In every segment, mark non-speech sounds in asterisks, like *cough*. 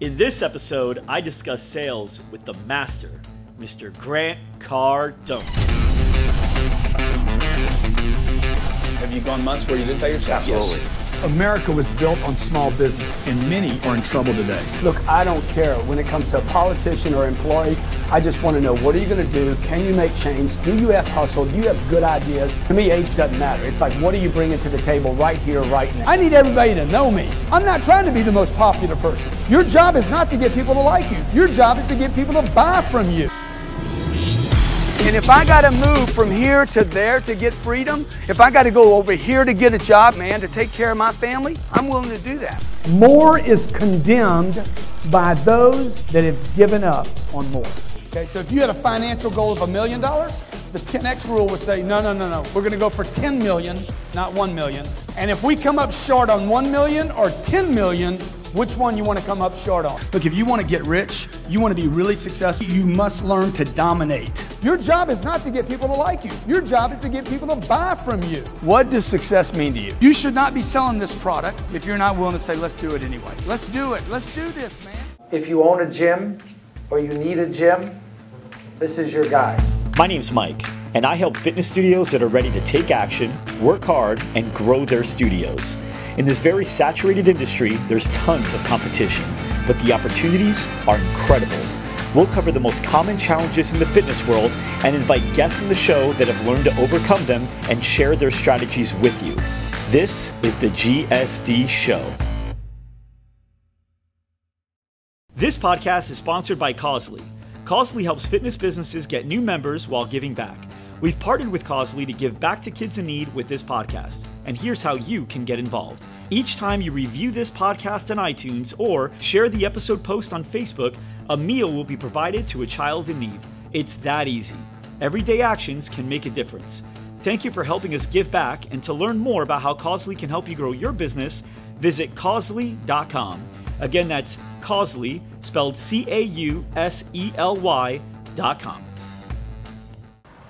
In this episode, I discuss sales with the master, Mr. Grant Cardone. Have you gone months where you didn't pay yourself? Absolutely. America was built on small business, and many are in trouble today. Look, I don't care when it comes to a politician or employee. I just want to know what are you going to do? Can you make change? Do you have hustle? Do you have good ideas? To me, age doesn't matter. It's like, what are you bringing to the table right here, right now? I need everybody to know me. I'm not trying to be the most popular person. Your job is not to get people to like you. Your job is to get people to buy from you. And if I got to move from here to there to get freedom, if I got to go over here to get a job, man, to take care of my family, I'm willing to do that. More is condemned by those that have given up on more. Okay, so if you had a financial goal of a million dollars, the 10x rule would say, no, no, no, no, we're going to go for 10 million, not 1 million. And if we come up short on 1 million or 10 million, which one you want to come up short on? Look, if you want to get rich, you want to be really successful, you must learn to dominate. Your job is not to get people to like you. Your job is to get people to buy from you. What does success mean to you? You should not be selling this product if you're not willing to say, let's do it anyway. Let's do it. Let's do this, man. If you own a gym or you need a gym, this is your guy. My name's Mike, and I help fitness studios that are ready to take action, work hard, and grow their studios. In this very saturated industry, there's tons of competition, but the opportunities are incredible. We'll cover the most common challenges in the fitness world and invite guests in the show that have learned to overcome them and share their strategies with you. This is the GSD Show. This podcast is sponsored by Causely. Causely helps fitness businesses get new members while giving back. We've partnered with Causely to give back to kids in need with this podcast, and here's how you can get involved. Each time you review this podcast on iTunes or share the episode post on Facebook, a meal will be provided to a child in need. It's that easy. Everyday actions can make a difference. Thank you for helping us give back, and to learn more about how Causely can help you grow your business, visit causely.com. Again, that's Causely, spelled C A U S E L Y.com.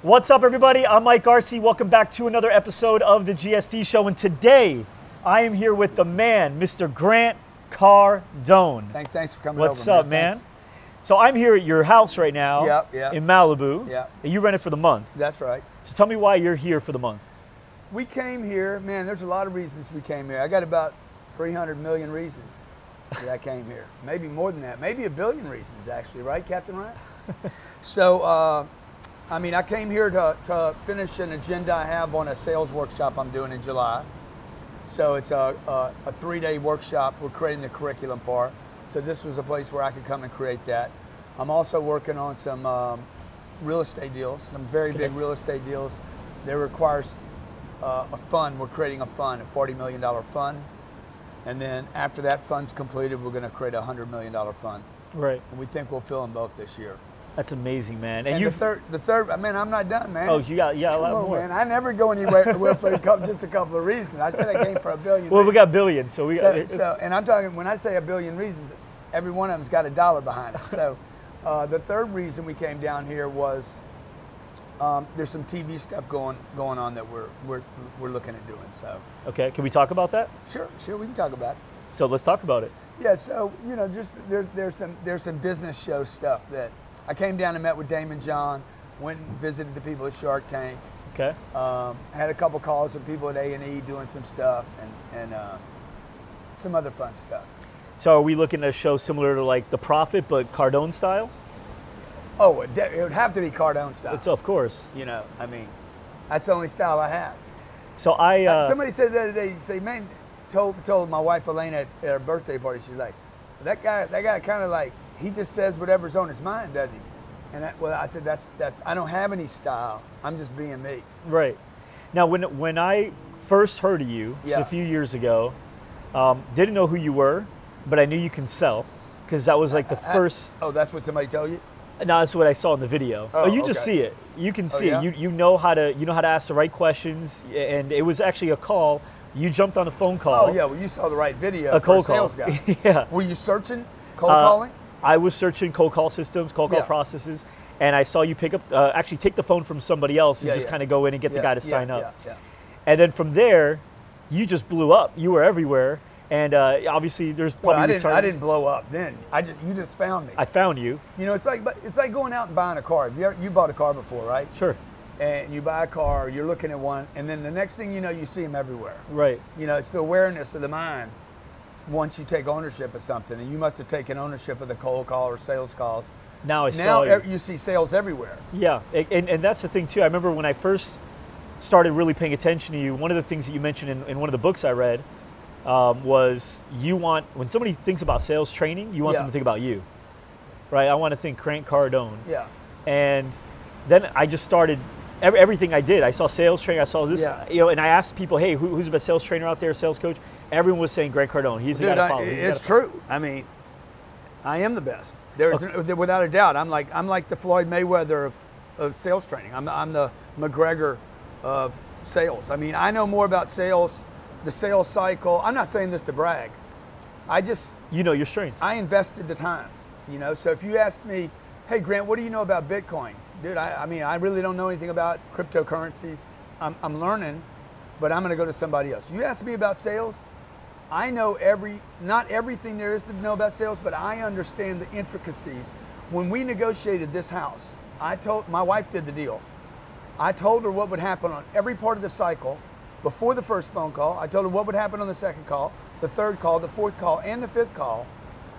What's up, everybody? I'm Mike Arce. Welcome back to another episode of the GSD Show. And today, I am here with the man, Mr. Grant Cardone. Thanks, thanks for coming What's over. up, man? So I'm here at your house right now Yep, yep. in Malibu. Yep. And you rent it for the month. That's right. So tell me why you're here for the month. We came here, man, there's a lot of reasons we came here. I got about 300 million reasons *laughs* that I came here. Maybe more than that. Maybe a billion reasons, actually, right, Captain Ryan? *laughs* so, uh, I mean, I came here to, to finish an agenda I have on a sales workshop I'm doing in July. So it's a, a, a three-day workshop we're creating the curriculum for. So this was a place where I could come and create that. I'm also working on some um, real estate deals, some very big real estate deals. That requires uh, a fund. We're creating a fund, a $40 million fund. And then after that fund's completed, we're going to create a $100 million fund. Right. And we think we'll fill them both this year. That's amazing, man. And, And, the third, the third, man, I'm not done, man. Oh, you got- yeah, a lot on, more. man. I never go anywhere *laughs* with for just a couple of reasons. I said I came for a billion. Well, we got billions, so we So, got. so, and I'm talking when I say a billion reasons, every one of them's got a dollar behind it. So, uh, the third reason we came down here was um, there's some TV stuff going going on that we're we're we're looking at doing. So, okay, can we talk about that? sure, sure, we can talk about. it. So let's talk about it. Yeah, so you know, just there, there's some there's some business show stuff that I came down and met with Daymond John, went and visited the people at Shark Tank, Okay. um, had a couple calls with people at A and E doing some stuff and and uh, some other fun stuff. So are we looking at a show similar to like The Profit, but Cardone style? Oh, it, it would have to be Cardone style. It's of course. you know, I mean, that's the only style I have. So I. Uh, Somebody said the other day, say, man, told told my wife Elena at, at her birthday party, she's like, that guy, that guy kind of like, he just says whatever's on his mind, doesn't he? And I, well, I said, that's that's, I don't have any style. I'm just being me. Right. Now, when when I first heard of you Yeah. a few years ago, um, didn't know who you were, but I knew you can sell because that was like the *laughs* I- first. Oh, that's what somebody told you? No, that's what I saw in the video. Oh, you just see it. You can Oh, see yeah? it. You you know how to you know how to ask the right questions, and it was actually a call. You jumped on a phone call. Oh, yeah, well, you saw the right video A cold a sales call. guy. *laughs* yeah. Were you searching cold Uh, calling? I was searching cold call systems, cold call Yeah. processes, and I saw you pick up, uh, actually take the phone from somebody else and Yeah, just kind of go in and get the guy to sign up. And then from there, you just blew up. You were everywhere. And uh, obviously, there's probably Well, I didn't. I didn't blow up then. I just you just found me. I found you. you know, it's like but it's like going out and buying a car. You, ever, you bought a car before, right? Sure. And you buy a car, you're looking at one, and then the next thing you know, you see them everywhere. Right. You know, it's the awareness of the mind once you take ownership of something, and you must have taken ownership of the cold call or sales calls. Now I now saw you. you see sales everywhere. Yeah, and, and that's the thing too. I remember when I first started really paying attention to you, one of the things that you mentioned in, in one of the books I read um, was you want, when somebody thinks about sales training, you want Yeah. them to think about you, right? I want to think Grant Cardone. Yeah. And then I just started ev- everything I did. I saw sales training, I saw this, Yeah. you know, and I asked people, hey, who, who's the best sales trainer out there, sales coach? Everyone was saying Grant Cardone. He's the guy to follow. It's to follow. true. I mean, I am the best. There's without a doubt. I'm like I'm like the Floyd Mayweather of, of sales training. I'm I'm the McGregor of sales. I mean, I know more about sales, the sales cycle. I'm not saying this to brag. I just You know your strengths. I invested the time. You know, so if you asked me, hey Grant, what do you know about Bitcoin? Dude, I, I mean, I really don't know anything about cryptocurrencies. I'm, I'm learning, but I'm going to go to somebody else. You ask me about sales, I know every, not everything there is to know about sales, but I understand the intricacies. When we negotiated this house, I told, my wife did the deal. I told her what would happen on every part of the cycle before the first phone call. I told her what would happen on the second call, the third call, the fourth call, and the fifth call.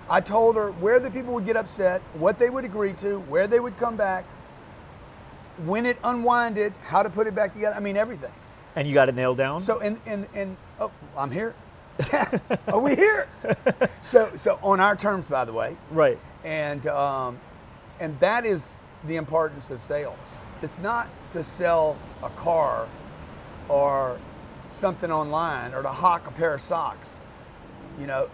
I told her where the people would get upset, what they would agree to, where they would come back, when it unwinded, how to put it back together. I mean, everything. and you got it nailed down? So, and, and, and oh, I'm here. *laughs* Are we here? so, so on our terms, by the way, right. and um, and that is the importance of sales. It's not to sell a car or something online or to hawk a pair of socks. You know,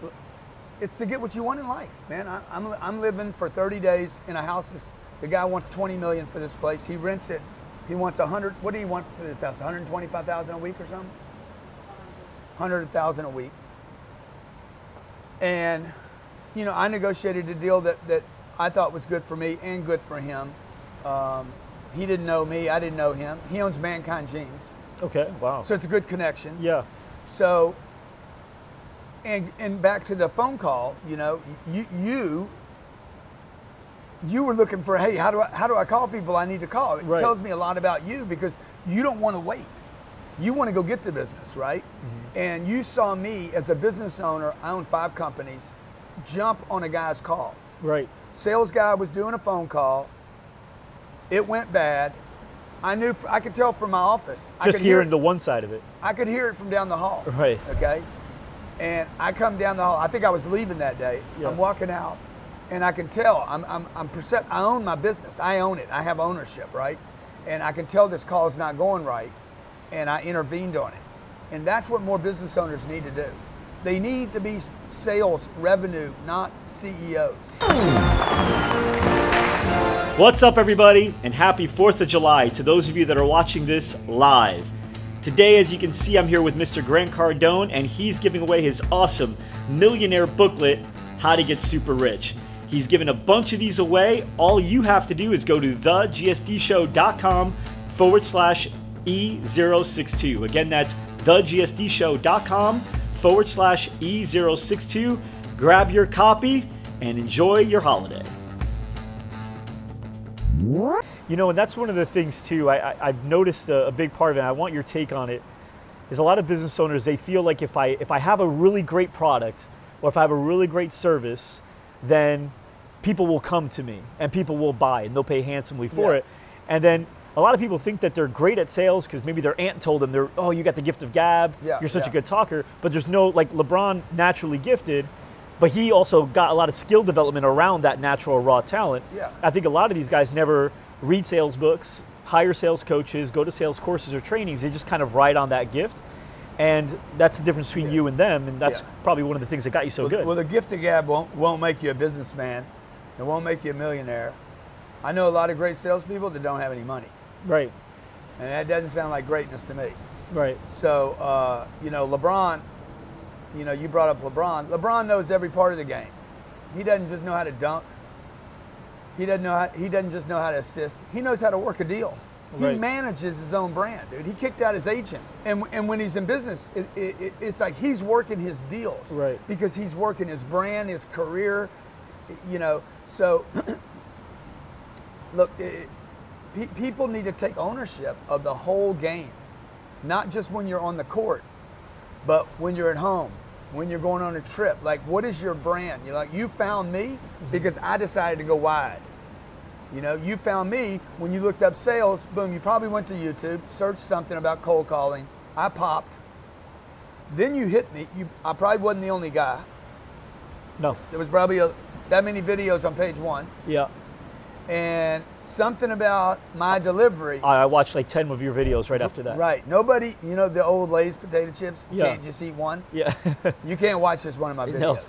it's to get what you want in life, man. I, I'm I'm living for 30 days in a house. This, the guy wants 20 million for this place. He rents it. He wants 100. What do you want for this house? 125,000 a week or something? 100,000 a week. And, you know, I negotiated a deal that, that I thought was good for me and good for him. Um, he didn't know me, I didn't know him. He owns Mankind Jeans. Okay. Wow. So it's a good connection. yeah. So, and, and back to the phone call, you know, you, you, you were looking for, hey, how do I, how do I call people I need to call? It Right. tells me a lot about you because you don't want to wait. You want to go get the business, right? Mm-hmm. And you saw me as a business owner, I own five companies, jump on a guy's call. Right. Sales guy was doing a phone call. It went bad. I knew, I could tell from my office. I Just could hear hearing it. the one side of it. I could hear it from down the hall. Right. Okay. And I come down the hall. I think I was leaving that day. Yeah. I'm walking out, and I can tell. I'm I'm I'm percep- I own my business. I own it. I have ownership, right? And I can tell this call is not going right, and I intervened on it. And that's what more business owners need to do. They need to be sales revenue, not CEOs. What's up, everybody, and happy 4th of July to those of you that are watching this live. Today, as you can see, I'm here with Mr. Grant Cardone, and he's giving away his awesome millionaire booklet, How to Get Super Rich. He's giving a bunch of these away. All you have to do is go to thegsdshow.com forward slash E062. Again, that's thegsdshow.com forward slash E062. Grab your copy and enjoy your holiday. You know, and that's one of the things too. I, I, I've noticed a, a big part of it. And I want your take on it. Is a lot of business owners they feel like if I if I have a really great product or if I have a really great service, then people will come to me and people will buy and they'll pay handsomely for Yeah. it. And then a lot of people think that they're great at sales because maybe their aunt told them they're oh you got the gift of gab Yeah, you're such a good talker but there's no like LeBron naturally gifted but he also got a lot of skill development around that natural raw talent Yeah. I think a lot of these guys never read sales books, hire sales coaches, go to sales courses or trainings. They just kind of ride on that gift. And that's the difference between you and them. And that's Yeah. probably one of the things that got you so well, good. well, the gift of gab won't, won't make you a businessman. It won't make you a millionaire. I know a lot of great salespeople that don't have any money, right, and that doesn't sound like greatness to me. right, So, uh, you know, LeBron, you know, you brought up LeBron. LeBron knows every part of the game. He doesn't just know how to dunk. He doesn't know how, he doesn't just know how to assist. He knows how to work a deal. He manages his own brand, dude. He kicked out his agent, and and when he's in business, it, it, it- it's like he's working his deals, Right. Because he's working his brand, his career, you know. So, *clears throat* look, it, pe- people need to take ownership of the whole game, not just when you're on the court, but when you're at home, when you're going on a trip. Like, what is your brand? You're like, you found me mm-hmm. because I decided to go wide. You know, you found me when you looked up sales. Boom, you probably went to YouTube, searched something about cold calling. I popped. Then you hit me. You, I probably wasn't the only guy. No. There was probably a, that many videos on page one, Yeah. And something about my delivery. I I watched like 10 of your videos right after that. Right. Nobody, you know, the old Lay's potato chips. You Yeah. can't just eat one. Yeah. *laughs* You can't watch just one of my videos. No.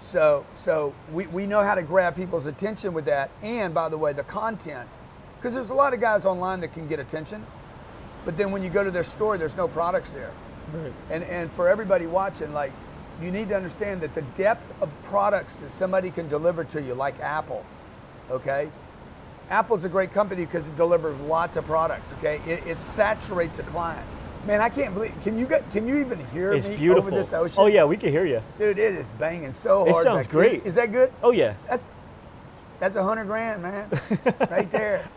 So, so we, we know how to grab people's attention with that. And by the way, the content, because there's a lot of guys online that can get attention, but then when you go to their store, there's no products there. Right. And, and for everybody watching, like, you need to understand that the depth of products that somebody can deliver to you, like Apple, okay? Apple's a great company because it delivers lots of products, okay? It, it saturates a client. Man, I can't believe. Can you get? Can you even hear It's me beautiful. over this ocean? Oh, yeah, we can hear you. dude, it is banging so hard. It sounds great. Is that good? Oh, yeah. That's that's a hundred grand, man, *laughs* right there.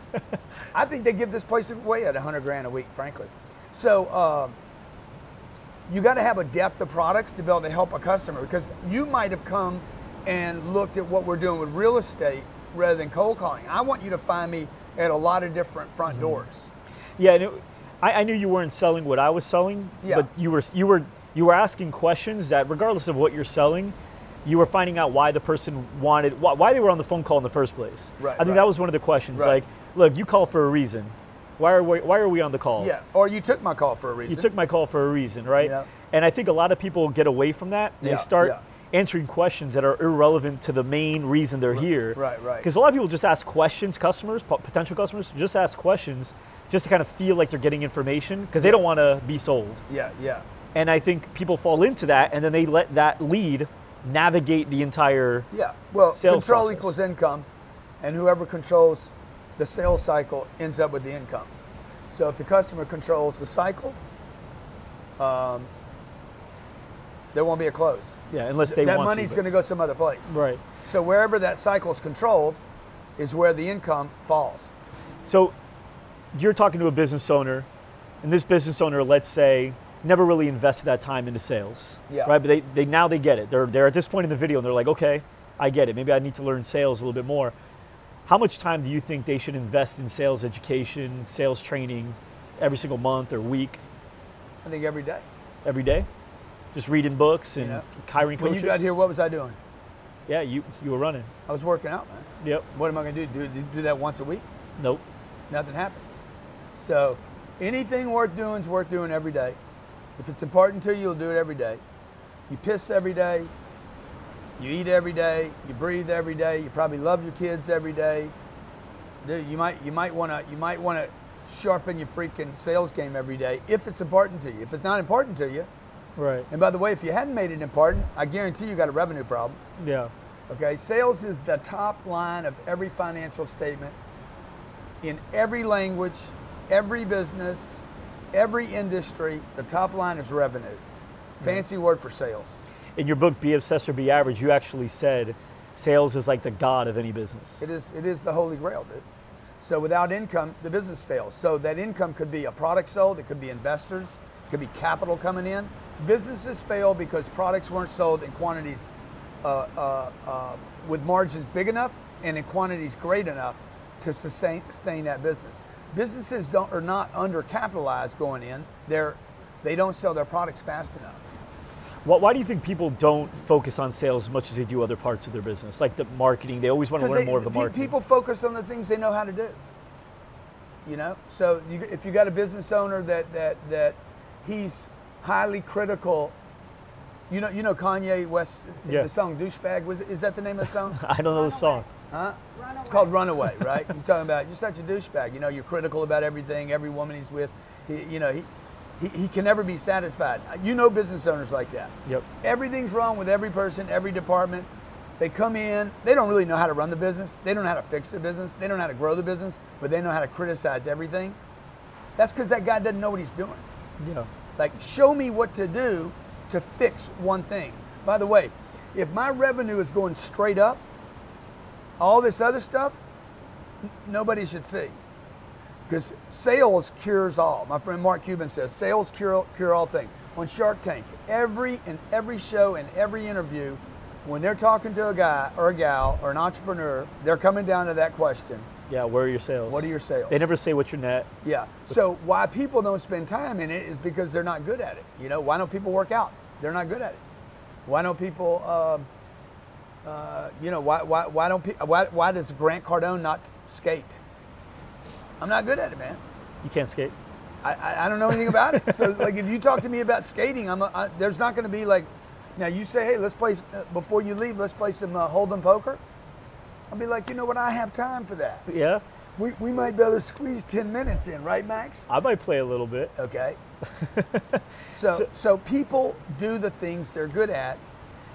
I think they give this place away at a hundred grand a week, frankly. So um, you got to have a depth of products to be able to help a customer because you might have come and looked at what we're doing with real estate rather than cold calling. I want you to find me at a lot of different front Mm-hmm. doors. Yeah, and it, I, I knew you weren't selling what I was selling, Yeah. but you were you were you were asking questions that, regardless of what you're selling, you were finding out why the person wanted why, why they were on the phone call in the first place. Right, I think right. that was one of the questions. Right. Like, look, you call for a reason. Why are we, why are we on the call? Yeah, or you took my call for a reason. You took my call for a reason, right? Yeah. And I think a lot of people get away from that. They Yeah, start yeah. Answering questions that are irrelevant to the main reason they're here. right, right. Because a lot of people just ask questions, customers, potential customers, just ask questions just to kind of feel like they're getting information because they don't want to be sold. yeah, yeah. And I think people fall into that and then they let that lead navigate the entire. Yeah. Well, control process. equals income, and whoever controls the sales cycle ends up with the income. So if the customer controls the cycle, um, there won't be a close. Yeah, unless they that money's going to go some other place. Right. So wherever that cycle is controlled, is where the income falls. So you're talking to a business owner, and this business owner, let's say, never really invested that time into sales. Yeah. Right. But they, they now they get it. They're they're at this point in the video and they're like, okay, I get it. Maybe I need to learn sales a little bit more. How much time do you think they should invest in sales education, sales training, every single month or week, I think every day. every day? Just reading books and know, hiring When you got here, what was I doing? Yeah, you you were running. I was working out, man. Yep. What am I going to do? do? Do that once a week? Nope. nothing happens. So anything worth doing is worth doing every day. If it's important to you, you'll do it every day. You piss every day. You eat every day. You breathe every day. You probably love your kids every day. Dude, you might you might want to you might want to sharpen your freaking sales game every day if it's important to you. If it's not important to you, Right. and by the way, if you hadn't made it important, I guarantee you got a revenue problem. Yeah. Okay, sales is the top line of every financial statement in every language, every business, every industry. The top line is revenue. Fancy word for sales. In your book, Be Obsessed or Be Average, you actually said sales is like the god of any business. It is it is the holy grail, dude. So without income, the business fails. So that income could be a product sold, it could be investors, could be capital coming in. Businesses fail because products weren't sold in quantities uh, uh, uh, with margins big enough and in quantities great enough to sustain, sustain that business. Businesses don't are not undercapitalized going in. They're they don't sell their products fast enough. Why, why do you think people don't focus on sales as much as they do other parts of their business, like the marketing? They always want to learn they- more of the marketing. People focus on the things they know how to do. You know, so you, if you got a business owner that that that he's highly critical. You know, you know Kanye West, Yeah. the song "Douchebag." Was is that the name of the song? *laughs* I don't know the song. Huh? It's called Runaway, right? He's talking about you're such a douchebag. You know, you're critical about everything, every woman he's with. He, you know, he, he he can never be satisfied. You know, business owners like that. Yep. Everything's wrong with every person, every department. They come in, they don't really know how to run the business. They don't know how to fix the business. They don't know how to grow the business, but they know how to criticize everything. That's because that guy doesn't know what he's doing. Yeah. Like, show me what to do to fix one thing. By the way, if my revenue is going straight up, all this other stuff, nobody should see. Because sales cures all. My friend Mark Cuban says sales cure, cure all things. On Shark Tank, every and every show and every interview, when they're talking to a guy or a gal or an entrepreneur, they're coming down to that question: Yeah. Where are your sales? What are your sales? They never say what's your net. Yeah. So why people don't spend time in it is because they're not good at it. You know, why don't people work out? They're not good at it. Why don't people, um uh, you know, why, why, why don't pe- why, why does Grant Cardone not skate? I'm not good at it, man. You can't skate. I, I, I don't know anything about it. So like, if you talk to me about skating, I'm, I, there's not going to be like, now you say, hey, let's play uh, before you leave. Let's play some uh, hold'em poker. I'll be like, you know what? I have time for that. Yeah. We, we might be able to squeeze 10 minutes in, right, Max? I might play a little bit. Okay. *laughs* so, so people do the things they're good at,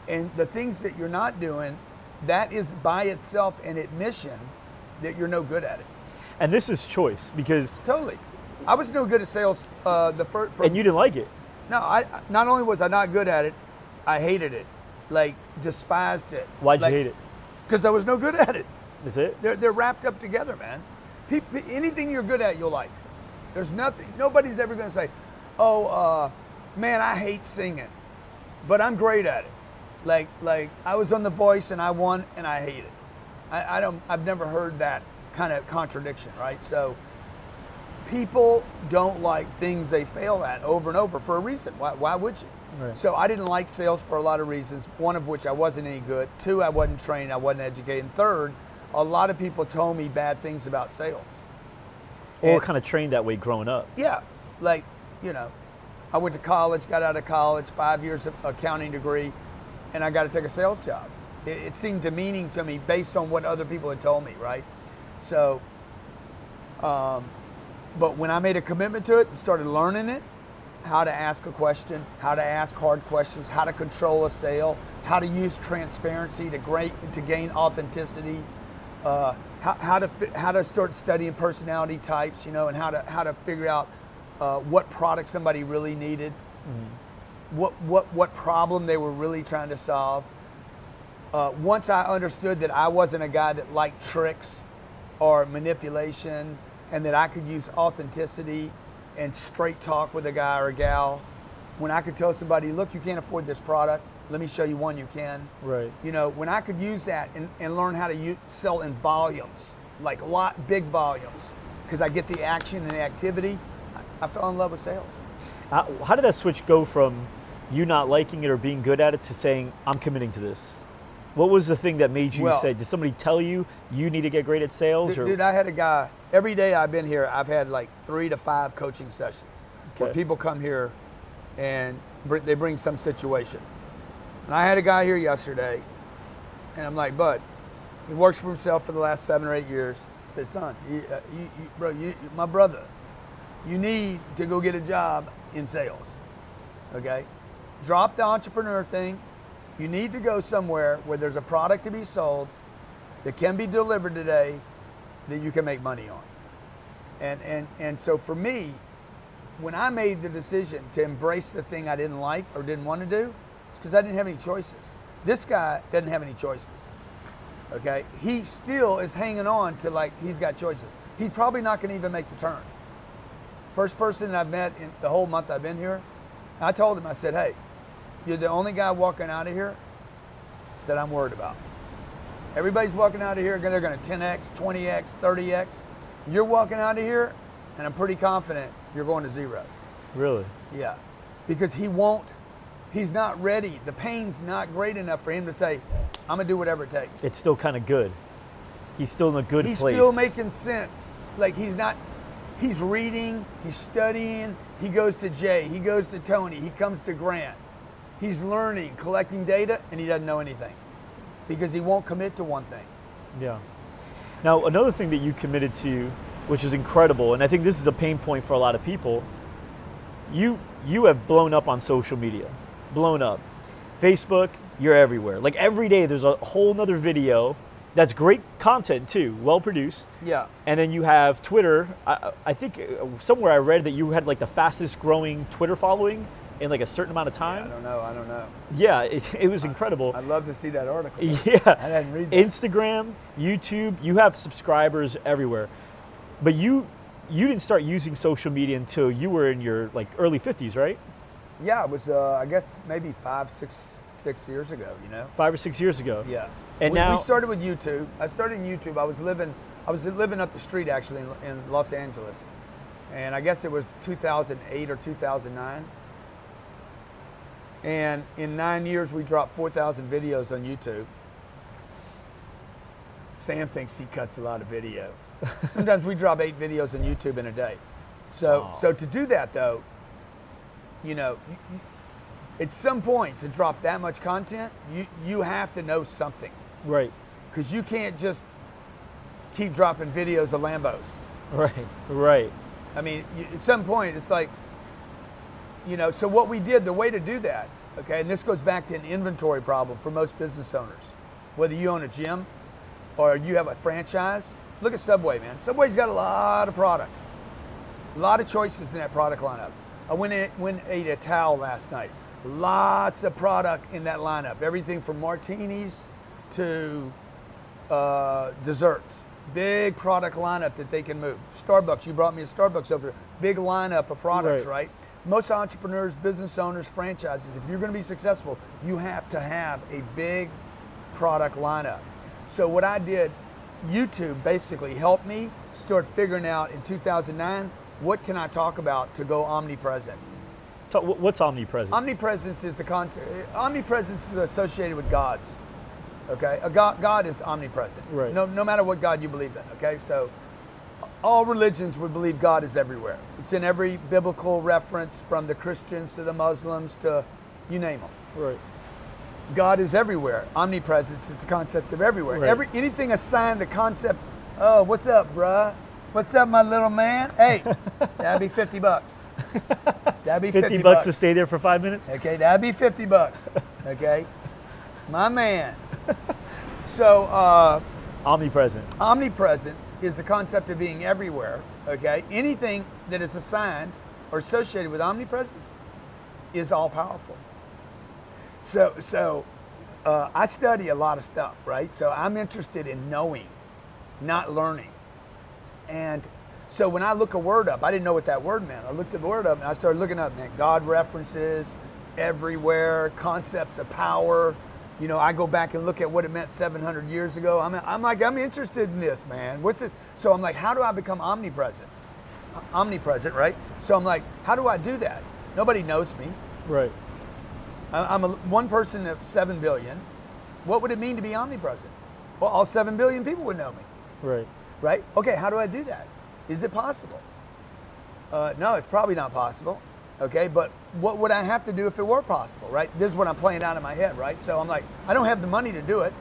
and the things that you're not doing, that is by itself an admission that you're no good at it. And this is choice because, Totally. I was no good at sales. Uh, the first, and you didn't like it. no, I not only was I not good at it, I hated it, like despised it. Why'd you hate it? Because I was no good *laughs* at it. Is it? They're, they're wrapped up together, man. Anything you're good at, you'll like. There's nothing, nobody's ever going to say, oh, uh, man, I hate singing, but I'm great at it. Like, like I was on The Voice and I won and I hate it. I, I don't, I've never heard that kind of contradiction, right? So people don't like things they fail at over and over for a reason. Why, why would you? Right. So I didn't like sales for a lot of reasons, one of which I wasn't any good. Two, I wasn't trained, I wasn't educated. And third, a lot of people told me bad things about sales. Or And- kind of trained that way growing up. Yeah, like, you know, I went to college, got out of college, five years of accounting degree, and I got to take a sales job. It, it seemed demeaning to me based on what other people had told me, right? So, um, but when I made a commitment to it and started learning it, how to ask a question, how to ask hard questions, how to control a sale, how to use transparency to, great, to gain authenticity, uh, how, how to fi- how to start studying personality types, you know, and how to how to figure out uh, what product somebody really needed, what what what problem they were really trying to solve. Uh, once I understood that I wasn't a guy that liked tricks or manipulation, and that I could use authenticity and straight talk with a guy or a gal, when I could tell somebody, look, you can't afford this product, let me show you one you can. Right. You know, when I could use that and, and learn how to use, sell in volumes, like a lot, big volumes, because I get the action and the activity, I, I fell in love with sales. How, how did that switch go from you not liking it or being good at it to saying, I'm committing to this? What was the thing that made you Well- say, did somebody tell you you need to get great at sales? Dude, or dude, I had a guy, every day I've been here, I've had like three to five coaching sessions where people come here and they bring some situation. And I had a guy here yesterday, and I'm like, Bud, he works for himself for the last seven or eight years. I said, son, you, uh, you, you, bro, you, my brother, you need to go get a job in sales. Okay? Drop the entrepreneur thing. You need to go somewhere where there's a product to be sold that can be delivered today that you can make money on. And, and, and so for me, when I made the decision to embrace the thing I didn't like or didn't want to do, it's because I didn't have any choices. This guy doesn't have any choices. Okay? He still is hanging on to like he's got choices. He's probably not going to even make the turn. First person I've met in the whole month I've been here, I told him, I said, hey, you're the only guy walking out of here that I'm worried about. Everybody's walking out of here, they're going to 10x, 20x, 30x. You're walking out of here, and I'm pretty confident you're going to zero. really? Yeah. Because he won't, he's not ready. The pain's not great enough for him to say, I'm going to do whatever it takes. It's still kind of good. He's still in a good he's place. still making sense. Like he's not, he's reading, he's studying, he goes to Jay, he goes to Tony, he comes to Grant. He's learning, collecting data, and he doesn't know anything because he won't commit to one thing. Yeah. Now, another thing that you committed to, which is incredible, and I think this is a pain point for a lot of people, you you have blown up on social media. Blown up. Facebook, you're everywhere. Like every day there's a whole nother video that's great content too, well produced. Yeah. And then you have Twitter. I, I think uh, somewhere I read that you had like the fastest growing Twitter following in like a certain amount of time? I don't know. I don't know. Yeah, it, it was incredible. I'd love to see that article. *laughs* Yeah. I didn't read that. Instagram, YouTube, you have subscribers everywhere. But you you didn't start using social media until you were in your like early 50s, right? Yeah, it was. Uh, I guess maybe five, six, six years ago. You know. 5 or 6 years ago. Yeah. And we, now we started with YouTube. I started in YouTube. I was living. I was living up the street actually in, in Los Angeles, and I guess it was 2008 or 2009. And in nine years, we dropped 4,000 videos on YouTube. Sam thinks he cuts a lot of video. *laughs* Sometimes we drop eight videos on YouTube in a day. So, so to do that though, you know, at some point to drop that much content, you you have to know something Right. because you can't just keep dropping videos of Lambos. Right. Right. I mean, you, at some point, it's like, you know. So what we did, the way to do that, okay, and this goes back to an inventory problem for most business owners, whether you own a gym or you have a franchise. Look at Subway, man. Subway's got a lot of product, a lot of choices in that product lineup. I went in, went and ate a towel last night. Lots of product in that lineup. Everything from martinis to uh, desserts. Big product lineup that they can move. Starbucks, you brought me a Starbucks over there. Big lineup of products, Right. right? Most entrepreneurs, business owners, franchises, if you're going to be successful, you have to have a big product lineup. So what I did, YouTube basically helped me start figuring out in 2009 what can I talk about to go omnipresent. So what's omnipresent? Omnipresence is the concept. Eh, omnipresence is associated with gods. Okay, a God, God is omnipresent. Right. No, no matter what God you believe in. Okay, so all religions would believe God is everywhere. It's in every biblical reference, from the Christians to the Muslims to you name them. right. God is everywhere. Omnipresence is the concept of everywhere. Right. Every anything assigned the concept. Oh, what's up, bruh? What's up, my little man? Hey, *laughs* that'd be fifty bucks. That'd be 50, fifty, bucks to stay there for 5 minutes? Okay, that'd be 50 bucks. *laughs* Okay, my man. So, uh, Omnipresent. omnipresence is the concept of being everywhere. Okay, anything that is assigned or associated with omnipresence is all powerful. So, so uh, I study a lot of stuff, right? So I'm interested in knowing, not learning. And so when I look a word up, I didn't know what that word meant. I looked at the word up and I started looking up, man, God references everywhere, concepts of power. You know, I go back and look at what it meant 700 years ago. I'm, I'm like, I'm interested in this, man. What's this? So I'm like, how do I become omnipresent? Omnipresent, right? So I'm like, how do I do that? Nobody knows me. Right. I'm a, one person of 7 billion. What would it mean to be omnipresent? Well, all 7 billion people would know me Right. right? Okay, how do I do that? Is it possible? Uh, no, it's probably not possible. Okay, but what would I have to do if it were possible, right? This is what I'm playing out in my head, right? So I'm like, I don't have the money to do it.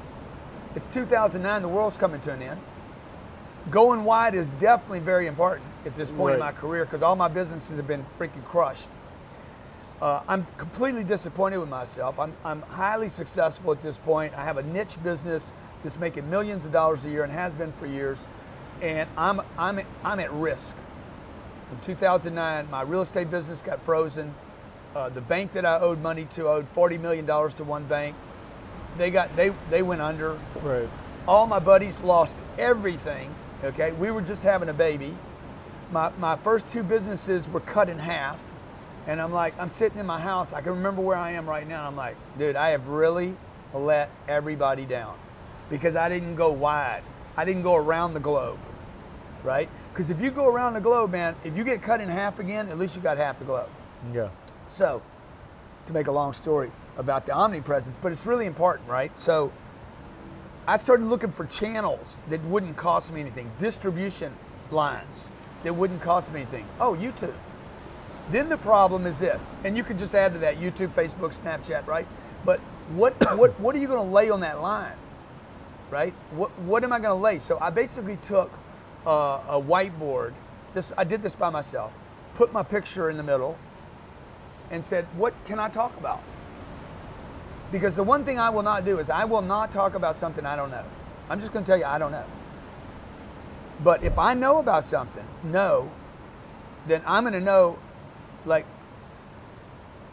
It's 2009, the world's coming to an end. Going wide is definitely very important at this point in my career because all my businesses have been freaking crushed. Uh, I'm completely disappointed with myself. I'm, I'm highly successful at this point. I have a niche business that's making millions of dollars a year and has been for years. And I'm, I'm, I'm at risk. In 2009, my real estate business got frozen. Uh, the bank that I owed money to owed $40 million to one bank. They, got, they, they went under Right. all my buddies lost everything. Okay, we were just having a baby. My, my first two businesses were cut in half. And I'm like, I'm sitting in my house. I can remember where I am right now. I'm like, dude, I have really let everybody down because I didn't go wide. I didn't go around the globe, right? Because if you go around the globe, man, if you get cut in half again, at least you got half the globe. Yeah. So, to make a long story about the omnipresence, but it's really important, right? So, I started looking for channels that wouldn't cost me anything, distribution lines that wouldn't cost me anything. Oh, YouTube. Then the problem is this, and you can just add to that YouTube, Facebook, Snapchat, right? But what *coughs* what what are you going to lay on that line, right? What what am I going to lay? So I basically took uh, a whiteboard. This I did this by myself. Put my picture in the middle, and said, "What can I talk about?" Because the one thing I will not do is I will not talk about something I don't know. I'm just going to tell you, I don't know. But if I know about something, no, then I'm going to know, like,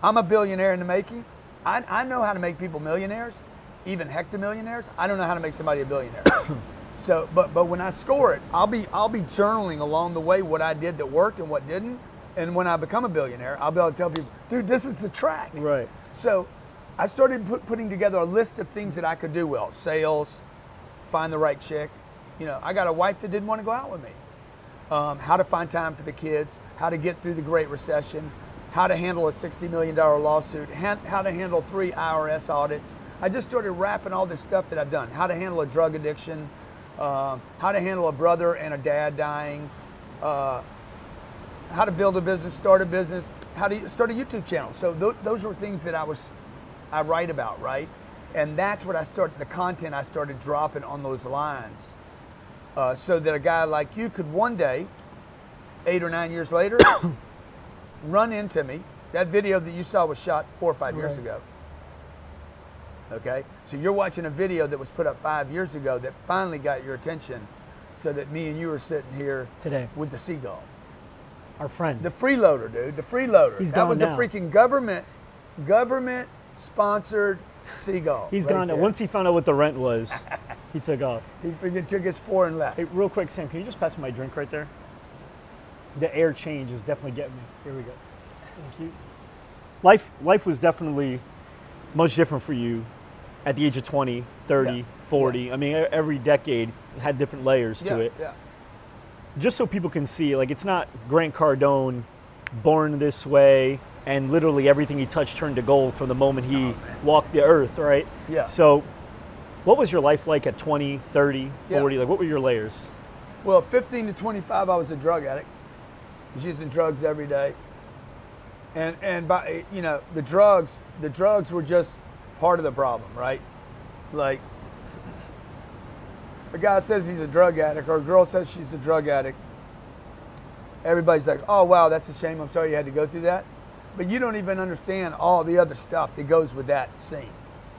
I'm a billionaire in the making. I, I know how to make people millionaires, even hectomillionaires. I don't know how to make somebody a billionaire. *coughs* so, but but when I score it, I'll be I'll be journaling along the way what I did that worked and what didn't. And when I become a billionaire, I'll be able to tell people, dude, this is the track. Right. So I started put, putting together a list of things that I could do well sales, find the right chick. You know, I got a wife that didn't want to go out with me. Um, how to find time for the kids, how to get through the Great Recession, how to handle a $60 million lawsuit, how to handle three IRS audits. I just started wrapping all this stuff that I've done. How to handle a drug addiction, uh, how to handle a brother and a dad dying, uh, how to build a business, start a business, how to start a YouTube channel. So th- those were things that I was, I write about, right? And that's what I started, the content I started dropping on those lines. Uh, so that a guy like you could one day, eight or nine years later, *coughs* run into me. That video that you saw was shot four or five years ago. Okay? So you're watching a video that was put up five years ago that finally got your attention so that me and you are sitting here Today. with the seagull. Our friend. The freeloader, dude. The freeloader. He's that was now. a freaking government, government sponsored seagull. He's right gone. there. Once he found out what the rent was, *laughs* he took off. he freaking took his four and left. Hey, real quick, Sam, can you just pass me my drink right there? The air change is definitely getting me. Here we go. Thank you. Life, life was definitely much different for you at the age of 20, 30, Yeah. 40. I mean, every decade had different layers yeah, to it. yeah. Just so people can see, like, it's not Grant Cardone born this way and literally everything he touched turned to gold from the moment he oh, walked the earth, right? Yeah. So, what was your life like at 20, 30, Yeah. 40? Like, what were your layers? Well, 15 to 25, I was a drug addict. I was using drugs every day. And and by you know the drugs, the drugs were just part of the problem, right? Like a guy says he's a drug addict, or a girl says she's a drug addict. Everybody's like, "Oh wow, that's a shame. I'm sorry you had to go through that." But you don't even understand all the other stuff that goes with that scene.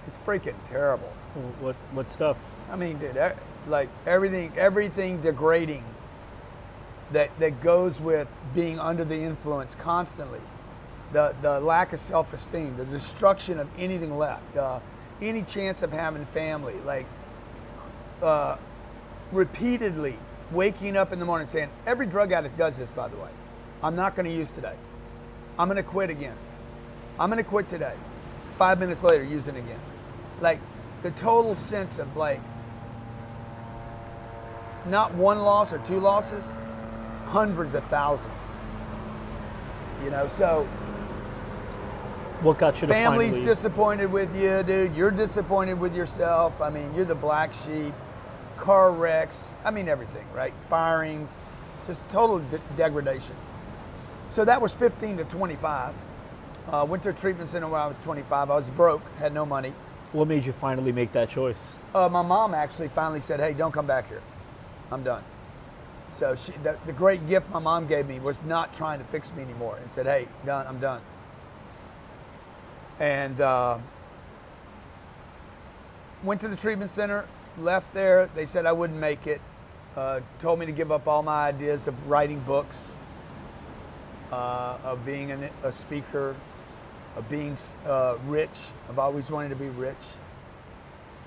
It's freaking terrible. What, what stuff? I mean, dude, like everything, everything degrading that that goes with being under the influence constantly. The the lack of self-esteem, the destruction of anything left, uh, any chance of having family, like uh, repeatedly waking up in the morning saying, every drug addict does this, by the way. I'm not going to use today. I'm going to quit again. I'm going to quit today. Five minutes later, using again. Like the total sense of like not one loss or two losses, hundreds of thousands. You know, so What got you to family's finally? disappointed with you, dude. You're disappointed with yourself. I mean, you're the black sheep. Car wrecks. I mean, everything, right? Firings, just total de- degradation. So that was 15 to 25. Uh, went to a treatment center when I was 25. I was broke, had no money. what made you finally make that choice? Uh, my mom actually finally said, "Hey, don't come back here. I'm done." So she, the, the great gift my mom gave me was not trying to fix me anymore, and said, "Hey, done. I'm done." And uh, went to the treatment center. Left there. They said I wouldn't make it. Uh, told me to give up all my ideas of writing books, uh, of being an, a speaker, of being uh, rich. I've always wanted to be rich.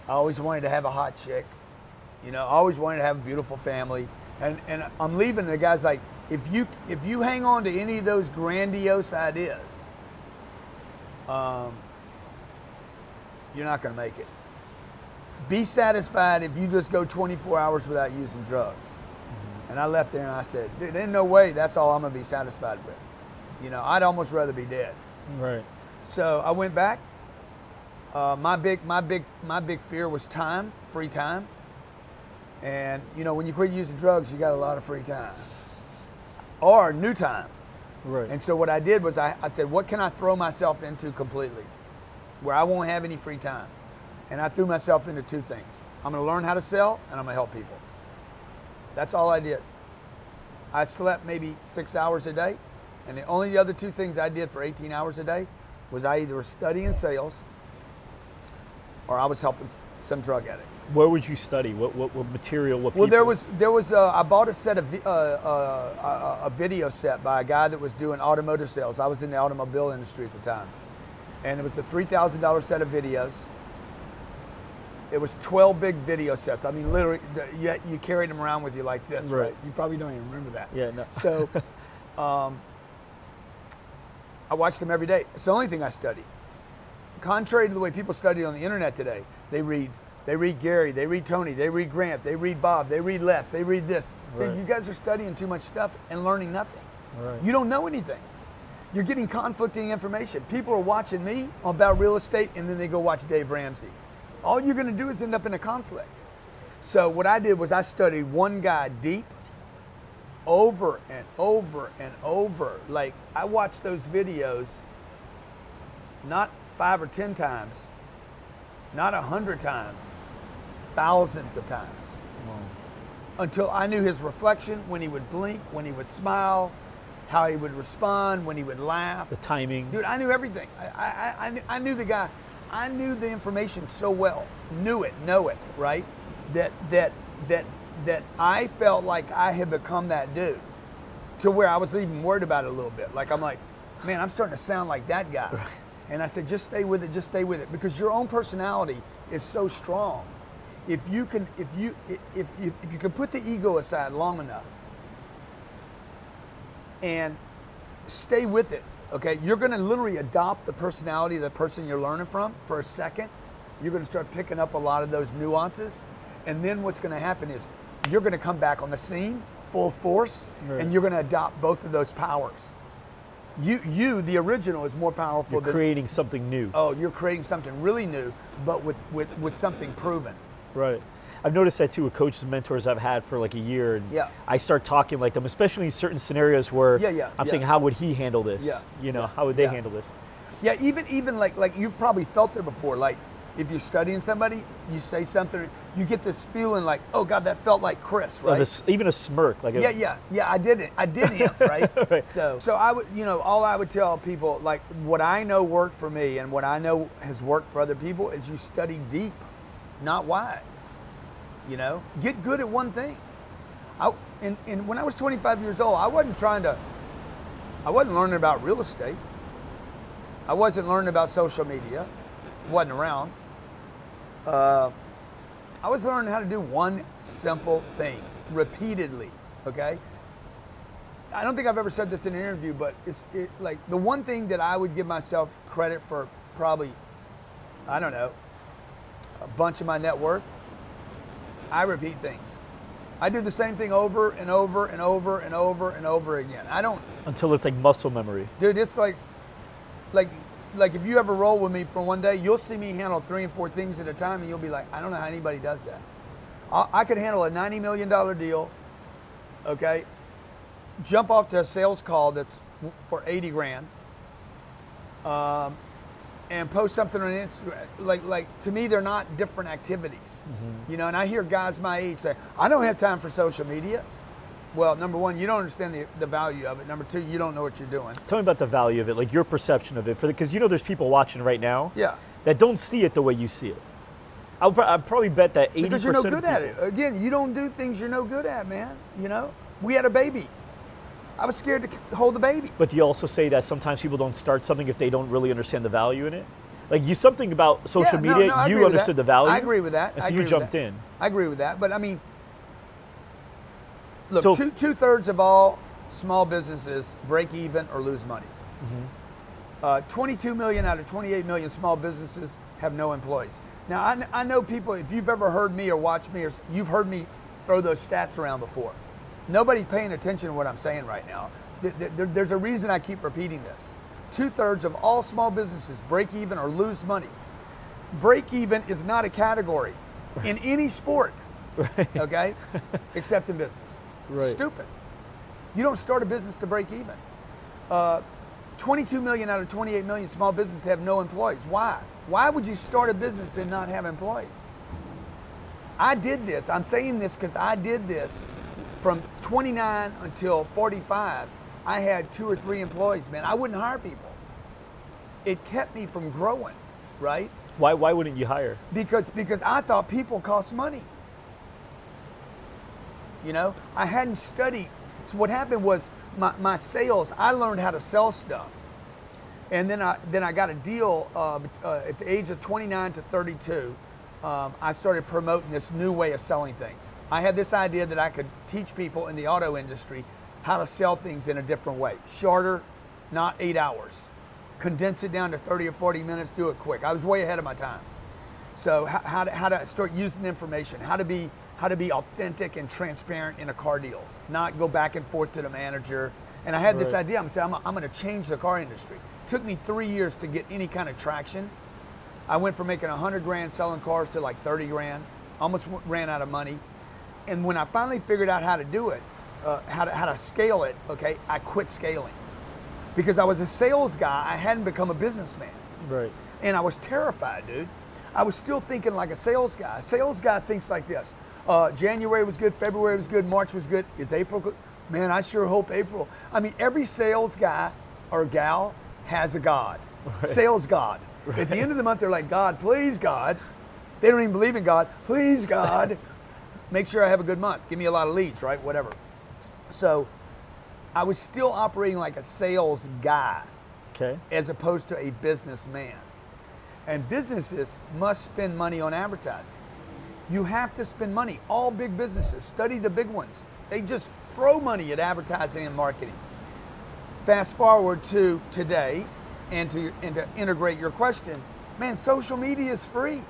I always wanted to have a hot chick. You know, I always wanted to have a beautiful family. And and I'm leaving. The guy's like, if you if you hang on to any of those grandiose ideas, um, you're not going to make it. Be satisfied if you just go 24 hours without using drugs. And I left there and I said, dude, there's no way that's all I'm going to be satisfied with. You know, I'd almost rather be dead. Right. So I went back. Uh, my big, my big, my big fear was time, free time. And you know, when you quit using drugs, you got a lot of free time, or new time. Right. And so what I did was I, I said, what can I throw myself into completely, where I won't have any free time? And I threw myself into two things. I'm going to learn how to sell, and I'm going to help people. That's all I did. I slept maybe six hours a day, and the only other two things I did for 18 hours a day was I either was studying sales or I was helping some drug addict. Where would you study? What what, what material? What Well, there was there was uh, I bought a set of uh, uh, a, a video set by a guy that was doing automotive sales. I was in the automobile industry at the time, and it was the three thousand dollar set of videos. It was twelve big video sets. I mean, literally, you, you carried them around with you like this, right? Right. You probably don't even remember that. Yeah, no. So, *laughs* um, I watched them every day. It's the only thing I studied. Contrary to the way people study on the internet today, they read they read Gary, they read Tony, they read Grant, they read Bob, they read Les, they read this. Right. you guys are studying too much stuff and learning nothing. Right. You don't know anything. You're getting conflicting information. People are watching me about real estate and then they go watch Dave Ramsey. All you're going to do is end up in a conflict. So what I did was I studied one guy deep over and over and over. Like I watched those videos not five or ten times, not a hundred times, thousands of times. Until I knew his reflection, when he would blink, when he would smile, how he would respond, when he would laugh. the timing. Dude, I knew everything. I, I, I, I knew, I knew the guy. I knew the information so well, knew it, know it, right? That that that that I felt like I had become that dude, to where I was even worried about it a little bit. Like I'm like, man, I'm starting to sound like that guy. And I said, just stay with it, just stay with it, because your own personality is so strong. If you can, if you, if you, if you can put the ego aside long enough, and stay with it. Okay, you're going to literally adopt the personality of the person you're learning from for a second. You're going to start picking up a lot of those nuances, and then what's going to happen is you're going to come back on the scene full force, Right. and you're going to adopt both of those powers. You, you, the original, is more powerful You're than creating something new. oh, you're creating something really new, but with with, with something proven. Right. I've noticed that too with coaches and mentors I've had for like a year, and Yeah. I start talking like them, especially in certain scenarios where Yeah, yeah, I'm yeah. saying, how would he handle this? Yeah, You know, yeah, how would they yeah. handle this? Yeah, even even like like you've probably felt it before. Like if you're studying somebody, you say something, you get this feeling like, oh God, that felt like Chris, right? this, even a smirk, like a, yeah, yeah, yeah. I did it. I did him, *laughs* right? Right. So, so I would, you know, all I would tell people, like what I know worked for me, and what I know has worked for other people, is you study deep, not wide. You know, get good at one thing. I, and, and when I was 25 years old, I wasn't trying to. I wasn't learning about real estate. I wasn't learning about social media. wasn't around. Uh, I was learning how to do one simple thing repeatedly. Okay. I don't think I've ever said this in an interview, but it's it, like the one thing that I would give myself credit for probably, I don't know, a bunch of my net worth. I repeat things. I do the same thing over and over and over and over and over again. I don't until it's like muscle memory. dude it's like like like if you ever roll with me for one day you'll see me handle three and four things at a time and you'll be like i don't know how anybody does that i, I could handle a 90 million dollar deal okay jump off to a sales call that's for 80 grand um, and post something on Instagram. Like, like to me, they're not different activities. You know, and I hear guys my age say, "I don't have time for social media." Well, number one, you don't understand the, the value of it. Number two, you don't know what you're doing. Tell me about the value of it, like your perception of it, for because you know there's people watching right now Yeah. that don't see it the way you see it. I'll, I'd probably bet that 80% Because you're no good at it. Again, you don't do things you're no good at, man. You know, we had a baby. I was scared to c- hold the baby. But do you also say that sometimes people don't start something if they don't really understand the value in it? Like you something about social Yeah, no, media, no, you understood the value. I agree with that. And I so agree you jumped in. I agree with that. But I mean, look, So- two two thirds of all small businesses break even or lose money. Mm-hmm. Uh, 22 million out of 28 million small businesses have no employees. Now, I, I know people, if you've ever heard me or watched me, or you've heard me throw those stats around before. Nobody's paying attention to what I'm saying right now. Th- th- there- There's a reason I keep repeating this. Two thirds of all small businesses break even or lose money. Break even is not a category in any sport, *laughs* okay, except in business. Right. Stupid. You don't start a business to break even. Uh, 22 million out of 28 million small businesses have no employees. Why? Why would you start a business and not have employees? I did this. I'm saying this because I did this from 29 until 45. I had two or three employees, man. I wouldn't hire people. It kept me from growing, right? Why why wouldn't you hire? because because I thought people cost money. You know, I hadn't studied. So what happened was my, my sales. I learned how to sell stuff, and then I then I got a deal uh, uh, at the age of 29 to 32. Um, I started promoting this new way of selling things. I had this idea that I could teach people in the auto industry how to sell things in a different way, shorter, not eight hours. Condense it down to 30 or 40 minutes. Do it quick. I was way ahead of my time. So how, how, to, how to start using information, how to be how to be authentic and transparent in a car deal, not go back and forth to the manager. And I had this idea. I'm saying I'm, I'm going to change the car industry. took me three years to get any kind of traction. I went from making 100 grand selling cars to like 30 grand. Almost ran out of money. And when I finally figured out how to do it, uh, how, to, how to scale it, okay, I quit scaling because I was a sales guy. I hadn't become a businessman Right. and I was terrified, dude. I was still thinking like a sales guy. A sales guy thinks like this: uh, January was good, February was good, March was good. Is April good? Man, I sure hope April. I mean, every sales guy or gal has a God, sales God. At the end of the month, they're like, God, please, God. They don't even believe in God. Please, God, make sure I have a good month. Give me a lot of leads, right? Whatever. So, I was still operating like a sales guy Okay. as opposed to a businessman. And businesses must spend money on advertising. You have to spend money. All big businesses, study the big ones. They just throw money at advertising and marketing. Fast forward to today and to, and to integrate your question, man, social media is free.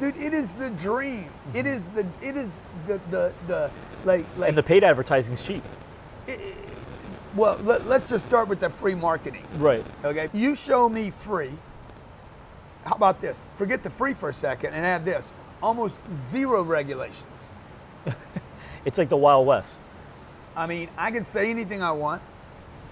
Dude, it is the dream. It is the it is the the, the like like And the paid advertising's cheap. well let, let's just start with the free marketing. Right. Okay. You show me free. How about this? Forget the free for a second and add this. Almost zero regulations. *laughs* It's like the Wild West. I mean, I can say anything I want,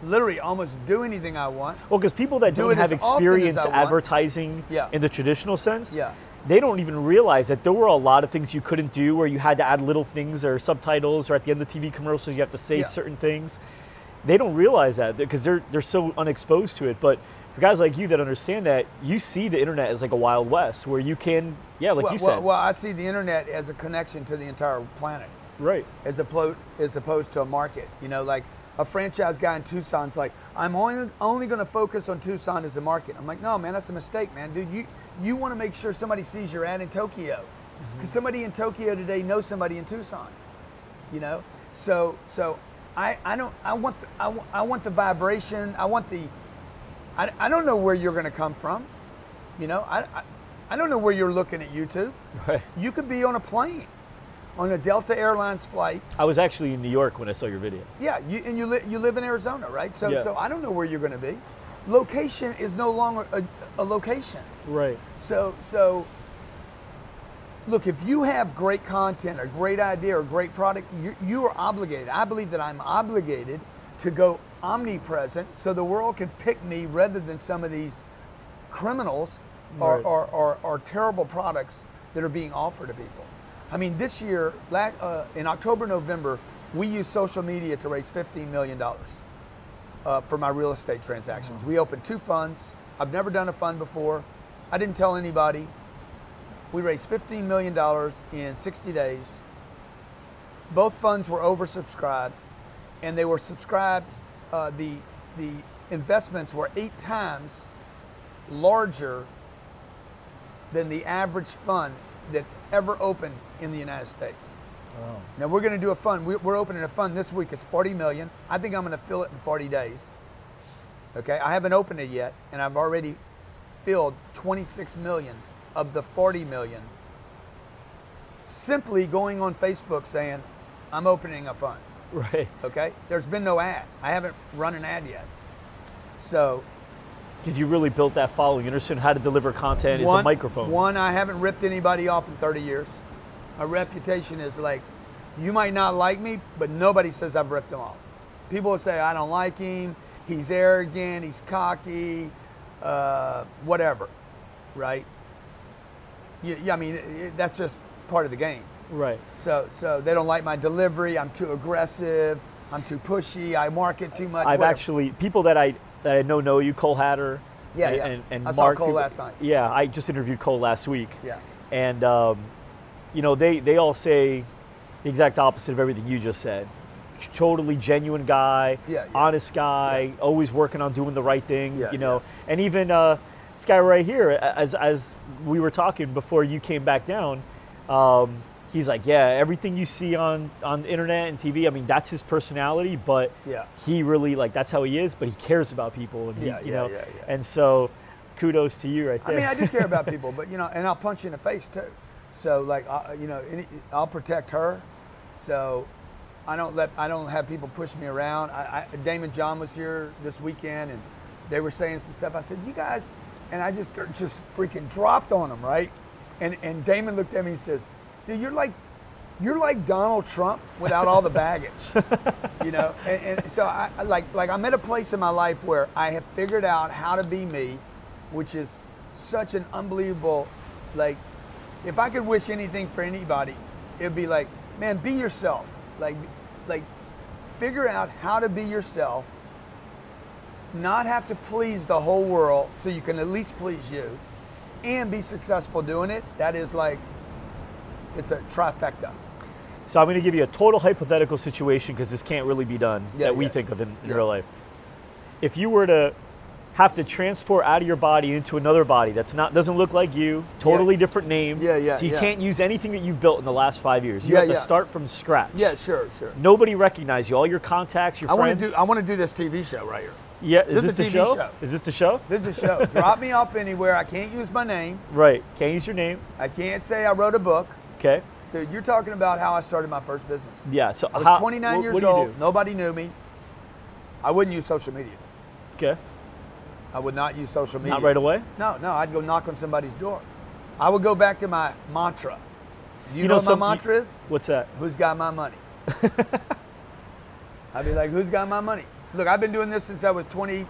literally almost do anything I want. Well, because people that Do don't have as often as experience advertising Yeah. in the traditional sense, Yeah. they don't even realize that there were a lot of things you couldn't do where you had to add little things or subtitles or at the end of TV commercials you have to say Yeah. certain things. They don't realize that because they're they're so unexposed to it. But for guys like you that understand that, you see the internet as like a wild west where you can, yeah, like well, you said, well, I see the internet as a connection to the entire planet. right, as a opposed as opposed to a market. You know, like a franchise guy in Tucson's like, I'm only only going to focus on Tucson as a market. I'm like, no, man, that's a mistake, man, dude. You you want to make sure somebody sees your ad in Tokyo, mm-hmm. because somebody in Tokyo today knows somebody in Tucson. You know, so so I I don't I want the, I, I want the vibration. I want the I, I don't know where you're going to come from. You know, I, I I don't know where you're looking at YouTube. right. You could be on a plane, on a Delta Airlines flight. I was actually in New York when I saw your video. Yeah, you, and you, li- you live in Arizona, right? So, Yeah. so I don't know where you're going to be. Location is no longer a, a location. Right. So, so look, if you have great content, a great idea, or great product, you, you are obligated. I believe that I'm obligated to go omnipresent so the world can pick me rather than some of these criminals or, Right. or, or, or terrible products that are being offered to people. I mean, this year, uh, in October, November, we used social media to raise $15 million uh, for my real estate transactions. We opened two funds. I've never done a fund before. I didn't tell anybody. We raised $15 million in 60 days. Both funds were oversubscribed, and they were subscribed. Uh, the the investments were eight times larger than the average fund that's ever opened in the United States. Now we're going to do a fund. We're opening a fund this week. It's 40 million. I think I'm going to fill it in 40 days. Okay, I haven't opened it yet, and I've already filled 26 million of the 40 million. Simply going on Facebook saying, "I'm opening a fund." Right. Okay, there's been no ad. I haven't run an ad yet. So Because you really built that following. You understand how to deliver content. It's a microphone. One, I haven't ripped anybody off in 30 years. My reputation is like, you might not like me, but nobody says I've ripped him off. People will say I don't like him. He's arrogant. He's cocky. Uh, whatever, right? Yeah, yeah, I mean that's just part of the game. Right. So, so they don't like my delivery. I'm too aggressive. I'm too pushy. I market too much. I've whatever. actually people that I that I know know you, Cole Hatter, Yeah, and, yeah. And, and I saw Mark, Cole last night. Yeah, I just interviewed Cole last week. Yeah. And um, you know, they they all say the exact opposite of everything you just said. Totally genuine guy, Yeah, yeah. honest guy, always working on doing the right thing. Yeah, you know, and even uh, this guy right here, as as we were talking before you came back down. Um, He's like, yeah, everything you see on on the internet and TV. I mean, that's his personality, but Yeah. he really like that's how he is. But he cares about people, and he, Yeah, you yeah, know, yeah, yeah. and so kudos to you right there. I mean, I do care about *laughs* people, but you know, and I'll punch you in the face too. So like, I, you know, any, I'll protect her. So I don't let I don't have people push me around. I, I, Daymond John was here this weekend, and they were saying some stuff. I said, "You guys," and I just just freaking dropped on them, right? And and Daymond looked at me and says, "Dude, you're like." You're like Donald Trump without all the baggage, *laughs* you know. And, and so I I like like I'm at a place in my life where I have figured out how to be me, which is such an unbelievable like if I could wish anything for anybody, it'd be like, man, be yourself. Like like figure out how to be yourself, not have to please the whole world so you can at least please you, and be successful doing it. That is like it's a trifecta. So I'm going to give you a total hypothetical situation because this can't really be done Yeah, that we yeah. think of in, in Yeah. real life. If you were to have to transport out of your body into another body that's not doesn't look like you, totally different name. Yeah, yeah, So you can't use anything that you've built in the last five years. You Yeah, have to start from scratch. Yeah, sure, sure. Nobody recognizes you. All your contacts, your I want to do I want to do this TV show right here. yeah, is this this, is a the TV show? show. Is this the show? This is a show. *laughs* Drop me off anywhere. I can't use my name. Right. Can't use your name. I can't say I wrote a book. Okay. Dude, you're talking about how I started my first business. Yeah. So I was how- 29 what- years what old. Nobody knew me. I wouldn't use social media. Okay. I would not use social media. Not right away. No, no. I'd go knock on somebody's door. I would go back to my mantra. You, know, what some- my mantra is? What's that? Who's got my money? *laughs* I'd be like, who's got my money? Look, I've been doing this since I was 20,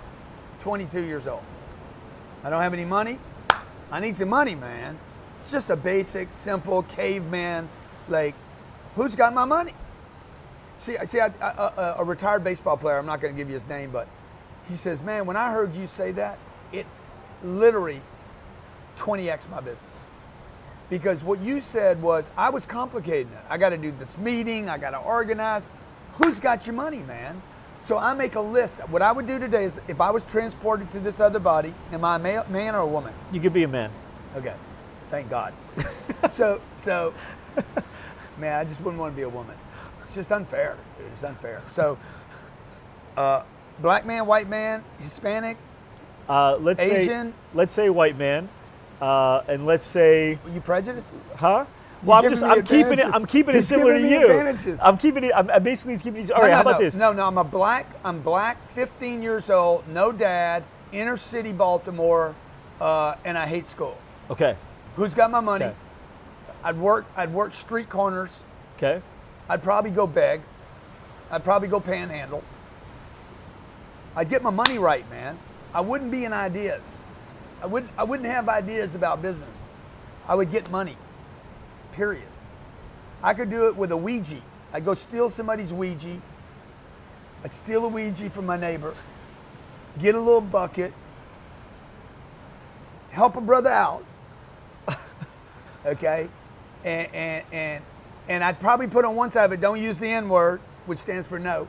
22 years old. I don't have any money. I need some money, man. It's just a basic, simple caveman, like, who's got my money? See, I see, I, I, a, a retired baseball player. I'm not going to give you his name, but he says, "Man, when I heard you say that, it literally 20x my business." Because what you said was, I was complicating it. I got to do this meeting. I got to organize. Who's got your money, man? So I make a list. What I would do today is, if I was transported to this other body, am I a man or a woman? You could be a man. Okay, thank God. *laughs* so, so, man, I just wouldn't want to be a woman. It's just unfair. It's unfair. So, uh, black man, white man, Hispanic, Uh, let's Asian? say let's say white man, uh, and let's say you prejudiced? huh? Well, I'm just I'm keeping it. I'm keeping it similar to you. I'm keeping it. I'm, I'm basically keeping it. All right, no, how no, about no. this? No, no, I'm a black. I'm black, 15 years old, no dad, inner city Baltimore, uh, and I hate school. Okay, Who's got my money? Okay. I'd work. I'd work street corners. okay. I'd probably go beg. I'd probably go panhandle. I'd get my money right, man. I wouldn't be in ideas. I wouldn't. I wouldn't have ideas about business. I would get money. Period. I could do it with a squeegee. I'd go steal somebody's squeegee. I'd steal a squeegee from my neighbor. Get a little bucket. Help a brother out. Okay, and and and and I'd probably put on one side of it, don't use the N word, which stands for no.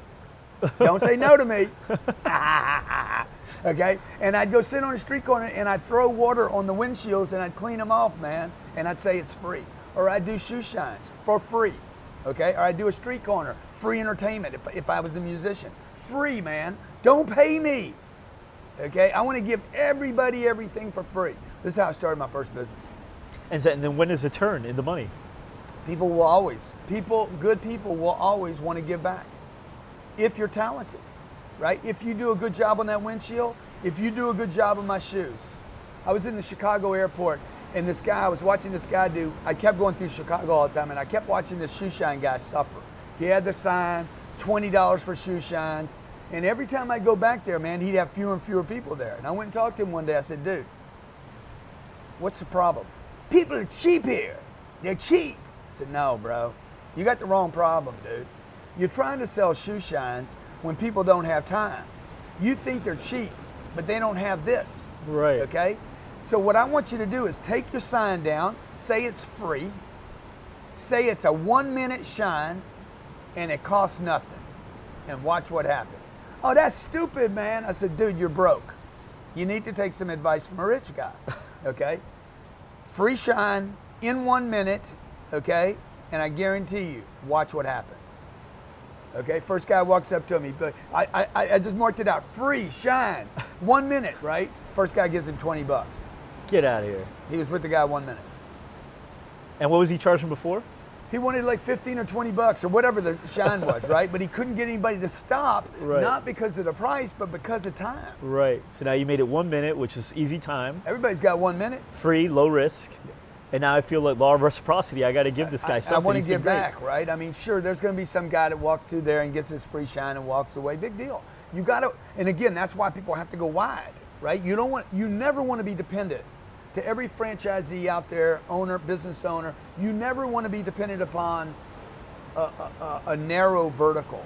Don't say no to me. *laughs* okay? And I'd go sit on a street corner and I'd throw water on the windshields and I'd clean them off, man. And I'd say it's free. Or I'd do shoe shines for free. Okay? Or I'd do a street corner, free entertainment if, if I was a musician. Free, man. Don't pay me. Okay? I want to give everybody everything for free. This is how I started my first business. And, then when is it turn in the money? People will always, people, good people will always want to give back if you're talented, right? If you do a good job on that windshield, if you do a good job on my shoes. I was in the Chicago airport and this guy, I was watching this guy do, I kept going through Chicago all the time and I kept watching this shoe shine guy suffer. He had the sign, $20 for shoe shines. And every time I go back there, man, he'd have fewer and fewer people there. And I went and talked to him one day. I said, dude, what's the problem? People are cheap here. They're cheap. I said, no, bro. You got the wrong problem, dude. You're trying to sell shoe shines when people don't have time. You think they're cheap. but they don't have this. Right. Okay? So what I want you to do is take your sign down, say it's free, say it's a one minute shine, and it costs nothing. And watch what happens. Oh, that's stupid, man. I said, dude, you're broke. You need to take some advice from a rich guy. *laughs* Okay? Free shine in one minute, okay? And I guarantee you, watch what happens. Okay, first guy walks up to me, but I, I, I just marked it out. Free shine, *laughs* one minute, right? First guy gives him 20 bucks. Get out of here. He was with the guy one minute. And what was he charging before? He wanted like 15 or 20 bucks or whatever the shine was, *laughs* right? But he couldn't get anybody to stop, Right. not because of the price, but because of time. Right. So now you made it one minute, which is easy time, Everybody's got one minute. free, low risk. And now I feel like law of reciprocity. I got to give this guy I, something. want to give back, right? I mean, sure, there's going to be some guy that walks through there and gets his free shine and walks away. Big deal. You got to, and again, that's why people have to go wide, right? You don't want, you never want to be dependent. To every franchisee out there, owner, business owner, you never want to be dependent upon a, a, a- narrow vertical,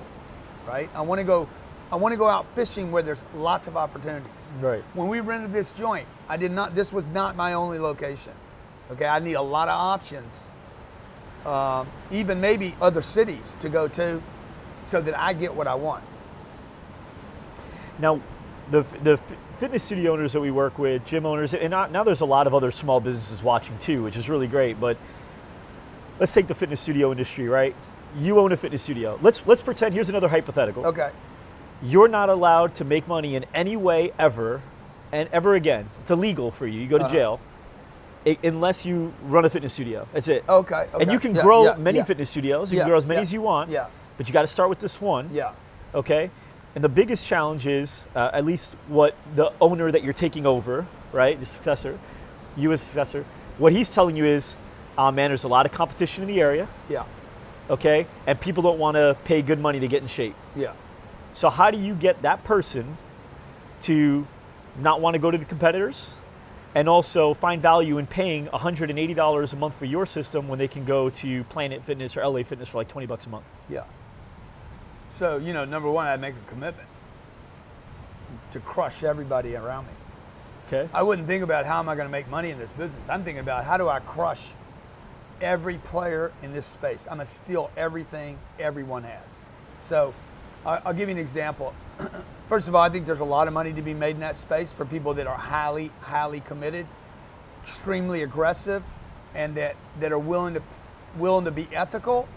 right? I want to go, I want to go out fishing where there's lots of opportunities. Right. When we rented this joint, I did not. This was not my only location. Okay, I need a lot of options, um, even maybe other cities to go to, so that I get what I want. Now, the the fitness studio owners that we work with, gym owners, and now, there's a lot of other small businesses watching too, which is really great. But let's take the fitness studio industry, right? You own a fitness studio. Let's let's pretend. Here's another hypothetical. Okay. You're not allowed to make money in any way ever, and ever again. It's illegal for you. You go to Uh-huh. jail. Unless you run a fitness studio, that's it. Okay, okay. And you can Yeah, grow yeah, many yeah. fitness studios. You can grow as many as you want. yeah. But you got to start with this one Yeah. okay? And the biggest challenge is, uh, at least what the owner that you're taking over, right, the successor, you as successor, what he's telling you is, uh, man, there's a lot of competition in the area, Yeah. okay? And people don't want to pay good money to get in shape. Yeah. So how do you get that person to not want to go to the competitors and also find value in paying $180 a month for your system when they can go to Planet Fitness or LA Fitness for like 20 bucks a month? Yeah. So you know, number one, I'd make a commitment to crush everybody around me. Okay? I wouldn't think about how am I going to make money in this business. I'm thinking about how do I crush every player in this space. I'm going to steal everything everyone has. So I'll give you an example. *clears throat* First of all, I think there's a lot of money to be made in that space for people that are highly, highly committed, extremely aggressive, and that, that are willing to willing to be ethical,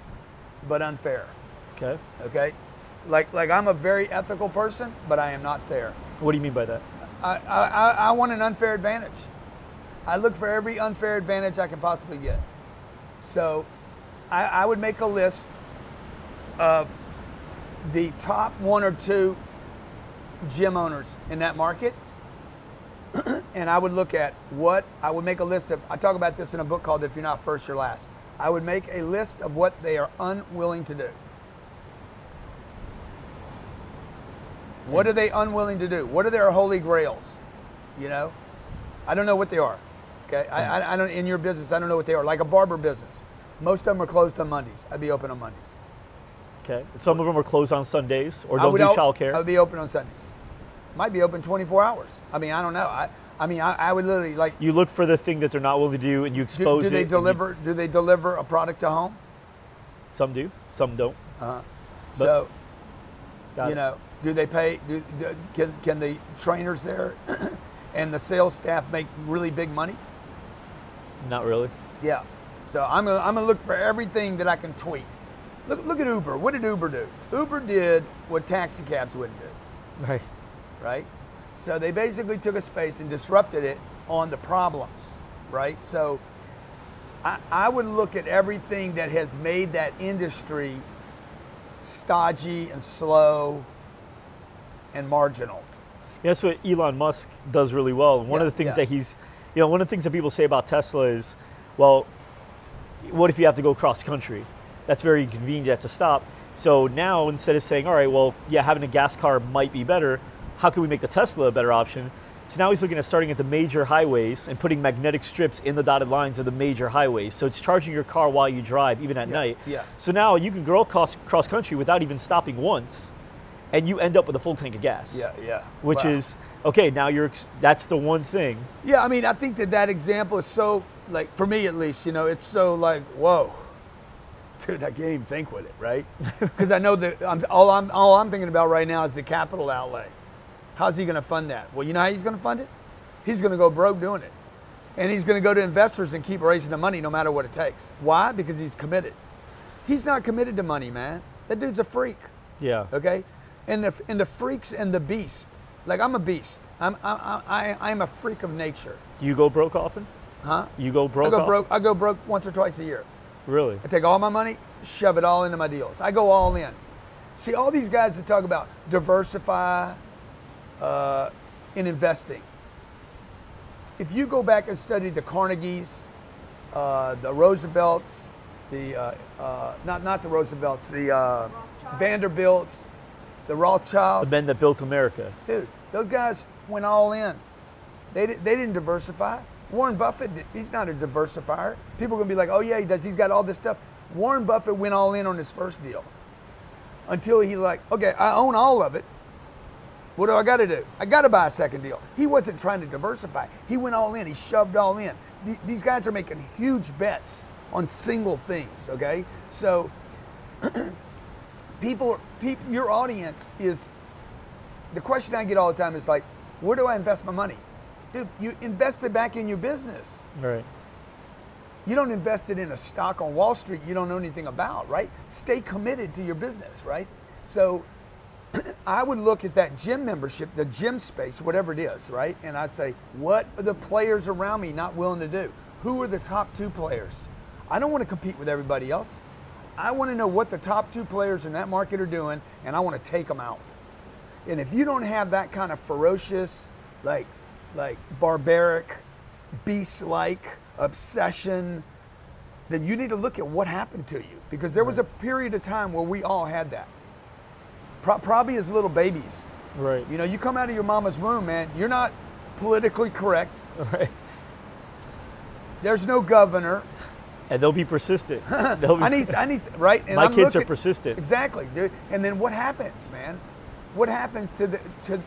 but unfair. Okay. Okay, like like I'm a very ethical person, but I am not fair. What do you mean by that? I, I, I- want an unfair advantage. I look for every unfair advantage I can possibly get. So I, I would make a list of the top one or two gym owners in that market. *clears throat* and I would look at what I would make a list of. I talk about this in a book called If You're Not First, You're Last. I would make a list of what they are unwilling to do. What are they unwilling to do? What are their holy grails? You know, I don't know what they are. Okay, I, I, I don't. In your business, I don't know what they are. Like a barber business, most of them are closed on Mondays. I'd be open on Mondays. Okay. Some of them are closed on Sundays or don't do op- childcare. I would be open on Sundays. Might be open 24 hours. I mean, I don't know. I, I mean, I, I would literally like. you look for the thing that they're not willing to do and you Do, expose do it. they and you- deliver? Do they deliver a product to home? some do, some don't. Uh huh. So, you know, do they pay? Do, do, can can the trainers there *clears throat* and the sales staff make really big money? Not really. Yeah. So I'm gonna, I'm gonna look for everything that I can tweak. Look, look at Uber. What did Uber do? Uber did what taxi cabs wouldn't do, Right. right? So they basically took a space and disrupted it on the problems, right? So I, I would look at everything that has made that industry stodgy and slow and marginal. Yeah, that's what Elon Musk does really well. One Yeah, of the things yeah. that he's, you know, one of the things that people say about Tesla is, well, what if you have to go cross country? That's very inconvenient. You have to stop. So now instead of saying, all right, well, yeah, having a gas car might be better, how can we make the Tesla a better option? So now he's looking at starting at the major highways and putting magnetic strips in the dotted lines of the major highways. So it's charging your car while you drive, even at Yeah, night. yeah. So now you can go cross, cross country without even stopping once, and you end up with a full tank of gas Yeah, yeah. which Wow. is okay, now you're that's the one thing. Yeah, I mean, I think that that example is so like for me at least, you know, it's so like whoa, dude, I can't even think with it, right? *laughs* Because I know that I'm, all I'm all I'm thinking about right now is the capital outlay. How's he going to fund that? Well, you know how he's going to fund it? He's going to go broke doing it, and he's going to go to investors and keep raising the money no matter what it takes. Why? Because he's committed. He's not committed to money, man. That dude's a freak. Yeah. Okay, and the and the freaks and the beast. Like I'm a beast. I'm I, I, I'm a freak of nature. Do you go broke often? Huh? You go broke. I go often? broke. I go broke once or twice a year. Really? I take all my money, shove it all into my deals. I go all in. See, all these guys that talk about diversify uh, in investing. If you go back and study the Carnegies, uh, the Roosevelts, the uh, uh, not not the Roosevelts, the uh, Vanderbilts, the Rothschilds, The men that built America. dude, those guys went all in. They, they didn't diversify. Warren Buffett, he's not a diversifier. People are going to be like, oh, yeah, he does. He's got all this stuff. Warren Buffett went all in on his first deal until he, like, okay, I own all of it. What do I got to do? I got to buy a second deal. He wasn't trying to diversify. He went all in. He shoved all in. These guys are making huge bets on single things, okay? So *clears throat* people, people your audience is the question I get all the time is like, where do I invest my money? Dude, you invest it back in your business. Right. You don't invest it in a stock on Wall Street you don't know anything about, right? Stay committed to your business, right? So *clears throat* I would look at that gym membership, the gym space, whatever it is, right? And I'd say, what are the players around me not willing to do? Who are the top two players? I don't want to compete with everybody else. I want to know what the top two players in that market are doing, and I want to take them out. And if you don't have that kind of ferocious, like, like barbaric, beast-like obsession, then you need to look at what happened to you because there was a period of time where we all had that. Pro- probably as little babies. Right. You know, you come out of your mama's womb, man. You're not politically correct. *laughs* Right. There's no governor. And they'll be persistent. *laughs* They'll be, I need, I need, right? And My I'm kids are persistent. Exactly, dude. And then what happens, man? What happens to the to,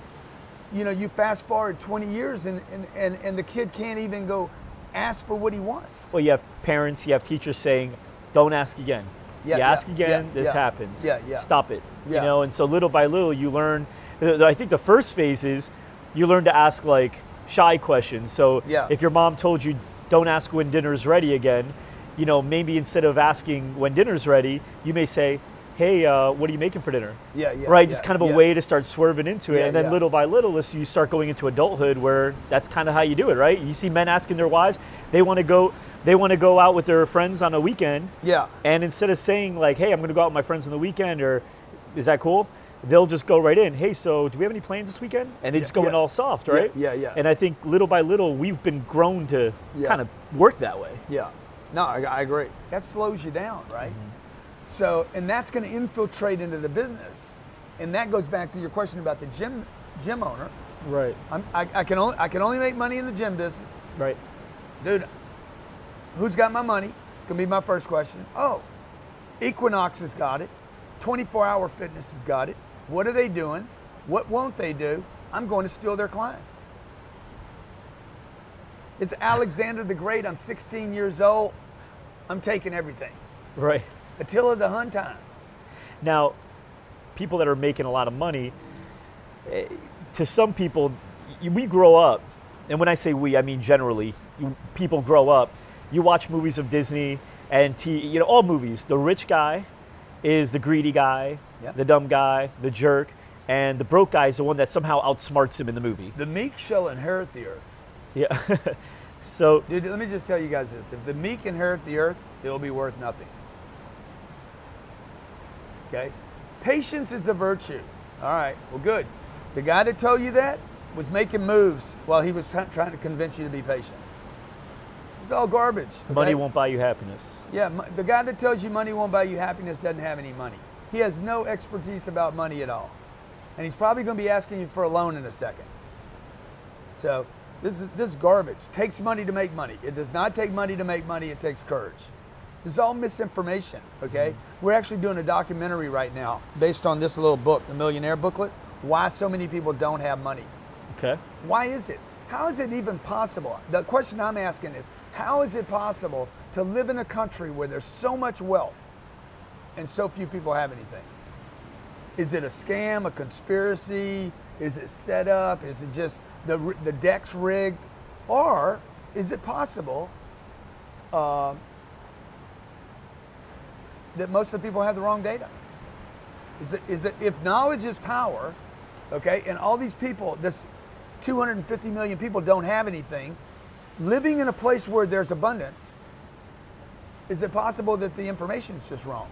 you know, you fast forward 20 years and and, and, and the kid can't even go ask for what he wants. well, you have parents, you have teachers saying, "Don't ask again." Yeah, you yeah, ask again, yeah, this yeah. happens. Yeah, yeah. Stop it. Yeah. You know, and so little by little, you learn. Uh, I think the first phase is you learn to ask like shy questions. So Yeah. if your mom told you, "Don't ask when dinner's ready again," you know, maybe instead of asking when dinner's ready, you may say, "Hey, uh, what are you making for dinner?" Yeah, yeah. right? yeah, Just kind of a yeah. way to start swerving into it. Yeah, and then yeah. little by little, as you start going into adulthood where that's kind of how you do it, right? You see men asking their wives, they want to go they want to go out with their friends on a weekend. Yeah. And instead of saying like, "Hey, I'm going to go out with my friends on the weekend," or "Is that cool?" They'll just go right in. Hey, so do we have any plans this weekend? And they just go yeah. in all soft, Yeah, right? yeah, yeah. And I think little by little, we've been grown to Yeah. kind of work that way. Yeah. No, I, I agree. That slows you down, right? Mm-hmm. So, and that's going to infiltrate into the business, and that goes back to your question about the gym gym owner. Right. I'm, I, I can only I can only make money in the gym business, Right. dude. Who's got my money? It's going to be my first question. Oh, Equinox has got it. 24 Hour Fitness has got it. What are they doing? What won't they do? I'm going to steal their clients. It's Alexander the Great. I'm 16 years old. I'm taking everything. Right. Attila the Hun time. Now, people that are making a lot of money, eh, to some people, we grow up, and when I say we, I mean generally, you, people grow up. You watch movies of Disney and t- you know all movies. The rich guy is the greedy guy, Yeah. the dumb guy, the jerk, and the broke guy is the one that somehow outsmarts him in the movie. The meek shall inherit the earth. Yeah. *laughs* so Dude, let me just tell you guys this. If the meek inherit the earth, it will be worth nothing. Okay? Patience is a virtue. All right, well, good. The guy that told you that was making moves while he was try- trying to convince you to be patient. It's all garbage. okay? money won't buy you happiness. Yeah, the guy that tells you money won't buy you happiness doesn't have any money. He has no expertise about money at all. And he's probably going to be asking you for a loan in a second. So this is, this is garbage. Takes money to make money. It does not take money to make money, it takes courage. This is all misinformation, okay? Mm-hmm. We're actually doing a documentary right now based on this little book, The Millionaire Booklet, why so many people don't have money. Okay. Why is it? How is it even possible? The question I'm asking is how is it possible to live in a country where there's so much wealth and so few people have anything? Is it a scam, a conspiracy? Is it set up? Is it just the, the deck's rigged? Or is it possible uh, that most of the people have the wrong data? Is it, is it, if knowledge is power, okay, and all these people, this 250 million people don't have anything, living in a place where there's abundance, is it possible that the information is just wrong?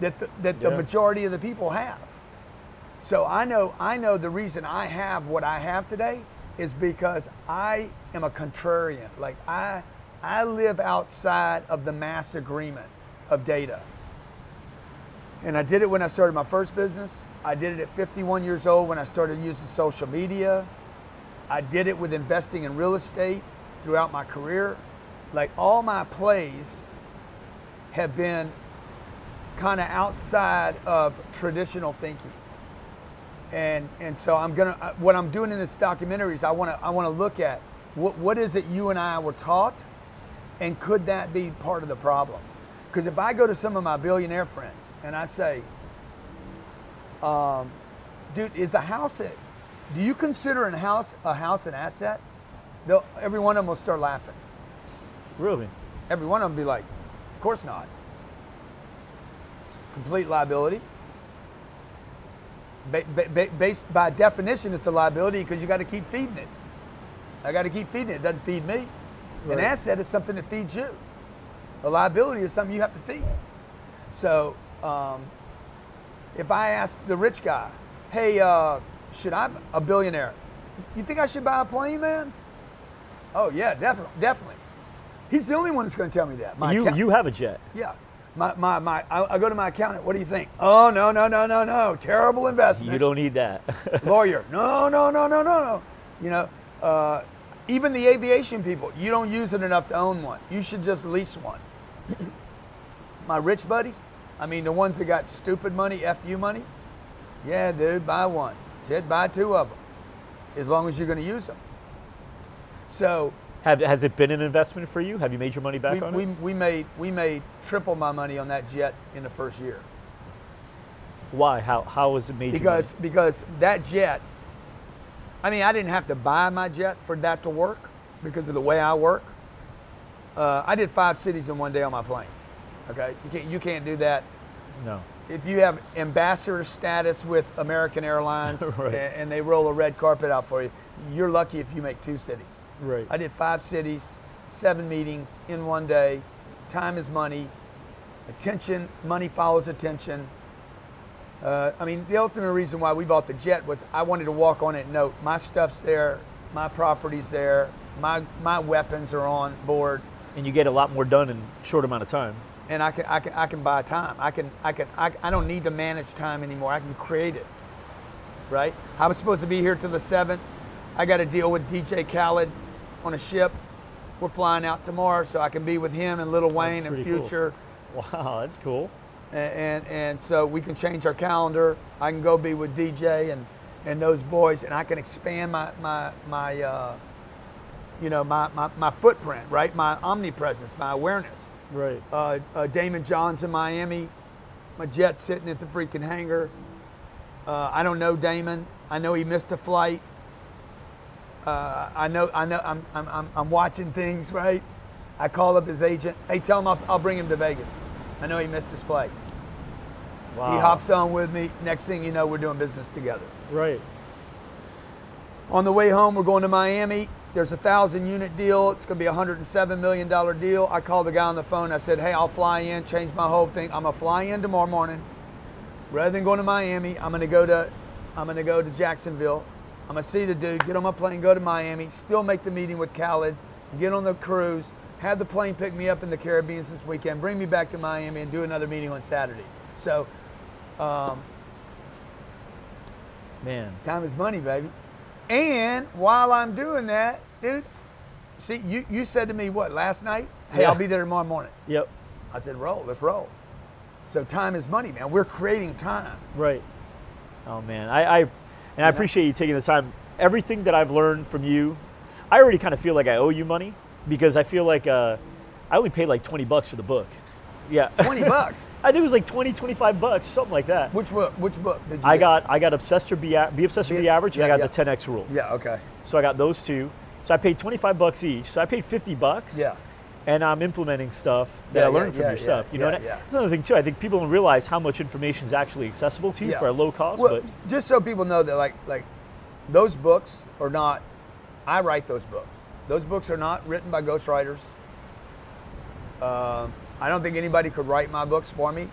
That the, that the Yeah. majority of the people have. So I know I know the reason I have what I have today is because I am a contrarian. Like I I live outside of the mass agreement of data. And I did it when I started my first business. I did it at 51 years old when I started using social media. I did it with investing in real estate throughout my career. Like all my plays have been kind of outside of traditional thinking. And, and so I'm gonna uh, what I'm doing in this documentary is I want to I want to look at what what is it you and I were taught, and could that be part of the problem? Because if I go to some of my billionaire friends and I say, um, dude, is a house it? Do you consider a house a house an asset? They'll, every one of them will start laughing. Really? Every one of them will be like, of course not. It's complete liability. Ba- ba- ba- based by definition, it's a liability because you got to keep feeding it. I got to keep feeding it. It doesn't feed me. An asset is something that feeds you. A liability is something you have to feed. So, um, if I ask the rich guy, "Hey, uh, should I a billionaire? You think I should buy a plane, man?" Oh yeah, definitely, definitely. He's the only one that's going to tell me that. My you account- you have a jet. yeah. My, my, my, I, I go to my accountant. What do you think? Oh, no, no, no, no, no. Terrible investment. You don't need that. *laughs* Lawyer. No, no, no, no, no, no. You know, uh, even the aviation people, you don't use it enough to own one. You should just lease one. *clears throat* my rich buddies, I mean, the ones that got stupid money, FU money, yeah, dude, buy one. Shit, buy two of them, as long as you're going to use them. So, have has it been an investment for you? Have you made your money back we, on we, it? we made we made triple my money on that jet in the first year. Why? How how was it made? because because that jet i mean i didn't have to buy my jet for that to work because of the way i work uh, i did five cities in one day on my plane okay you can't you can't do that no. if you have ambassador status with american airlines *laughs* Right. a- and, they roll a red carpet out for you you're lucky if you make two cities Right. i did five cities seven meetings in one day time is money attention money follows attention uh, I mean, the ultimate reason why we bought the jet was I wanted to walk on it and note my stuff's there, my property's there, my my weapons are on board, And you get a lot more done in a short amount of time. and I can I can I can buy time. I can I can I, I don't need to manage time anymore. I can create it. Right? I was supposed to be here till the seventh. I got to deal with DJ Khaled on a ship. We're flying out tomorrow, so I can be with him and Lil Wayne and pretty cool. Future. Wow, that's cool. and, and and so we can change our calendar. I can go be with DJ and and those boys, and I can expand my my my uh, you know my, my my footprint, right? My omnipresence, my awareness. Right. Uh, uh, Daymond John's in Miami, my jet sitting at the freaking hangar. Uh, I don't know Daymond. I know he missed a flight. Uh, I know I know I'm, I'm I'm I'm watching things right. I call up his agent. Hey, tell him I'll, I'll bring him to Vegas. I know he missed his flight. Wow. He hops on with me. Next thing you know, we're doing business together. Right. On the way home, we're going to Miami. There's a thousand unit deal. It's going to be a $107 million deal. I called the guy on the phone. I said, hey, I'll fly in, change my whole thing. I'm going to fly in tomorrow morning. Rather than going to Miami, I'm going to go to, I'm going to go to Jacksonville. I'm to see the dude, get on my plane, go to Miami, still make the meeting with Khaled, get on the cruise, have the plane pick me up in the Caribbean this weekend, bring me back to Miami, and do another meeting on Saturday. So, um, Man. Time is money, baby. And while I'm doing that, dude, see, you, you said to me, what, last night? Hey, Yeah. I'll be there tomorrow morning. Yep. I said, roll, let's roll. So time is money, man. We're creating time. Right. Oh man, I, I and I appreciate you taking the time everything that I've learned from you, I already kind of feel like I owe you money because I feel like uh, I only paid like 20 bucks for the book. Yeah. 20 *laughs* bucks. I think it was like 20, 25 bucks, something like that. Which book? Which book did you I get? got I got obsessed or be, a- be obsessed or Be- be average, and I got yeah. the 10x rule. Yeah. Okay. So I got those two. So I paid 25 bucks each. So I paid 50 bucks. Yeah. And I'm implementing stuff that Yeah, I yeah, learned from yeah, your yeah, stuff. You know yeah, I- That's another thing too. I think people don't realize how much information is actually accessible to you Yeah. for a low cost. Well, but just so people know that, like, like those books are not. I write those books. Those books are not written by ghostwriters. Um, I don't think anybody could write my books for me.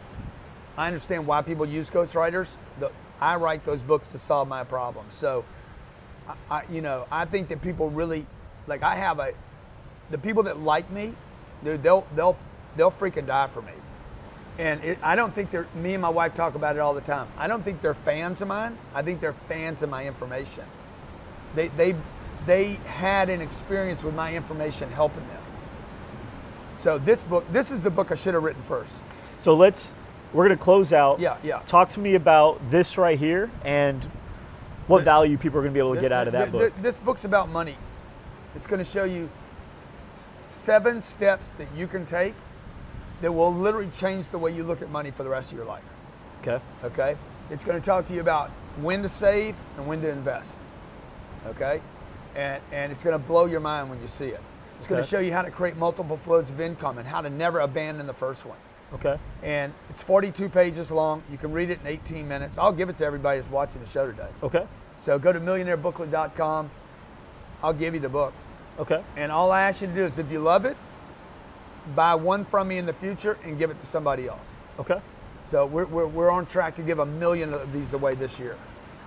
I understand why people use ghostwriters. The, I write those books to solve my problems. So, I, I, you know, I think that people really, like, I have a, the people that like me, dude, they'll they'll they'll freaking die for me. And it, I don't think they're, me and my wife talk about it all the time. I don't think they're fans of mine. I think they're fans of my information. They, they, they had an experience with my information helping them. So this book, this is the book I should have written first. so let's we're gonna close out. Yeah, yeah. Talk to me about this right here and what value people are gonna be able to get out of that Th- book. th- This book's about money. It's going to show you seven steps that you can take that will literally change the way you look at money for the rest of your life. Okay. okay? It's going to talk to you about when to save and when to invest, okay? And, and it's going to blow your mind when you see it. It's going to show you how to create multiple flows of income and how to never abandon the first one. Okay. And it's 42 pages long. You can read it in 18 minutes. I'll give it to everybody that's watching the show today. Okay. So go to millionairebooklet.com. I'll give you the book. Okay. And all I ask you to do is if you love it, buy one from me in the future and give it to somebody else. Okay. So we're, we're, we're on track to give a million of these away this year.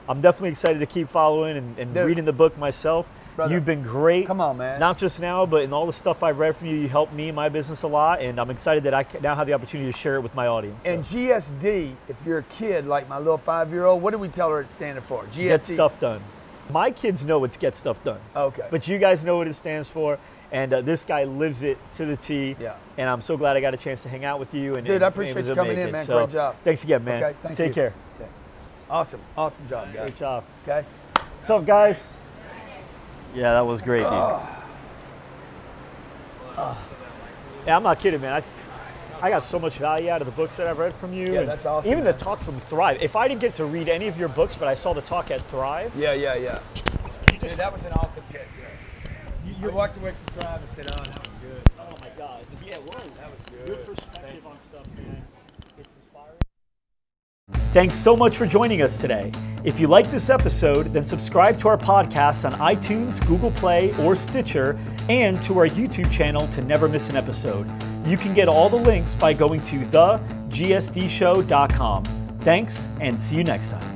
I'm definitely excited to keep following and, and Dude. reading the book myself. Brother, You've been great. come on, man. Not just now, but in all the stuff I've read from you, you helped me in my business a lot, and I'm excited that I now have the opportunity to share it with my audience. And So, GSD, if you're a kid like my little five year old, what do we tell her it's standing for? GSD. get stuff done. My kids know it's get stuff done. Okay. But you guys know what it stands for, and uh, this guy lives it to the T. Yeah. And I'm so glad I got a chance to hang out with you. And Dude, and I appreciate you coming in, man. So, Great job. Thanks again, man. Okay, thank Take you. care. Okay. Awesome. Awesome job, guys. Great job. Okay. What's up, guys? Yeah, that was great, dude. Ah. Yeah, I'm not kidding, man. I, I got so much value out of the books that I've read from you. Yeah, and that's awesome, Even man. the talk from Thrive. If I didn't get to read any of your books, but I saw the talk at Thrive, Yeah, yeah, yeah. Dude, that was an awesome pitch. Yeah. You, walked away from Thrive and said, oh, that was good. oh my God, yeah, it was. That was good. Your perspective on stuff, man, it's inspiring. Thanks so much for joining us today. If you like this episode, then subscribe to our podcast on iTunes, Google Play, or Stitcher, and to our YouTube channel to never miss an episode. You can get all the links by going to thegsdshow.com. Thanks, and see you next time.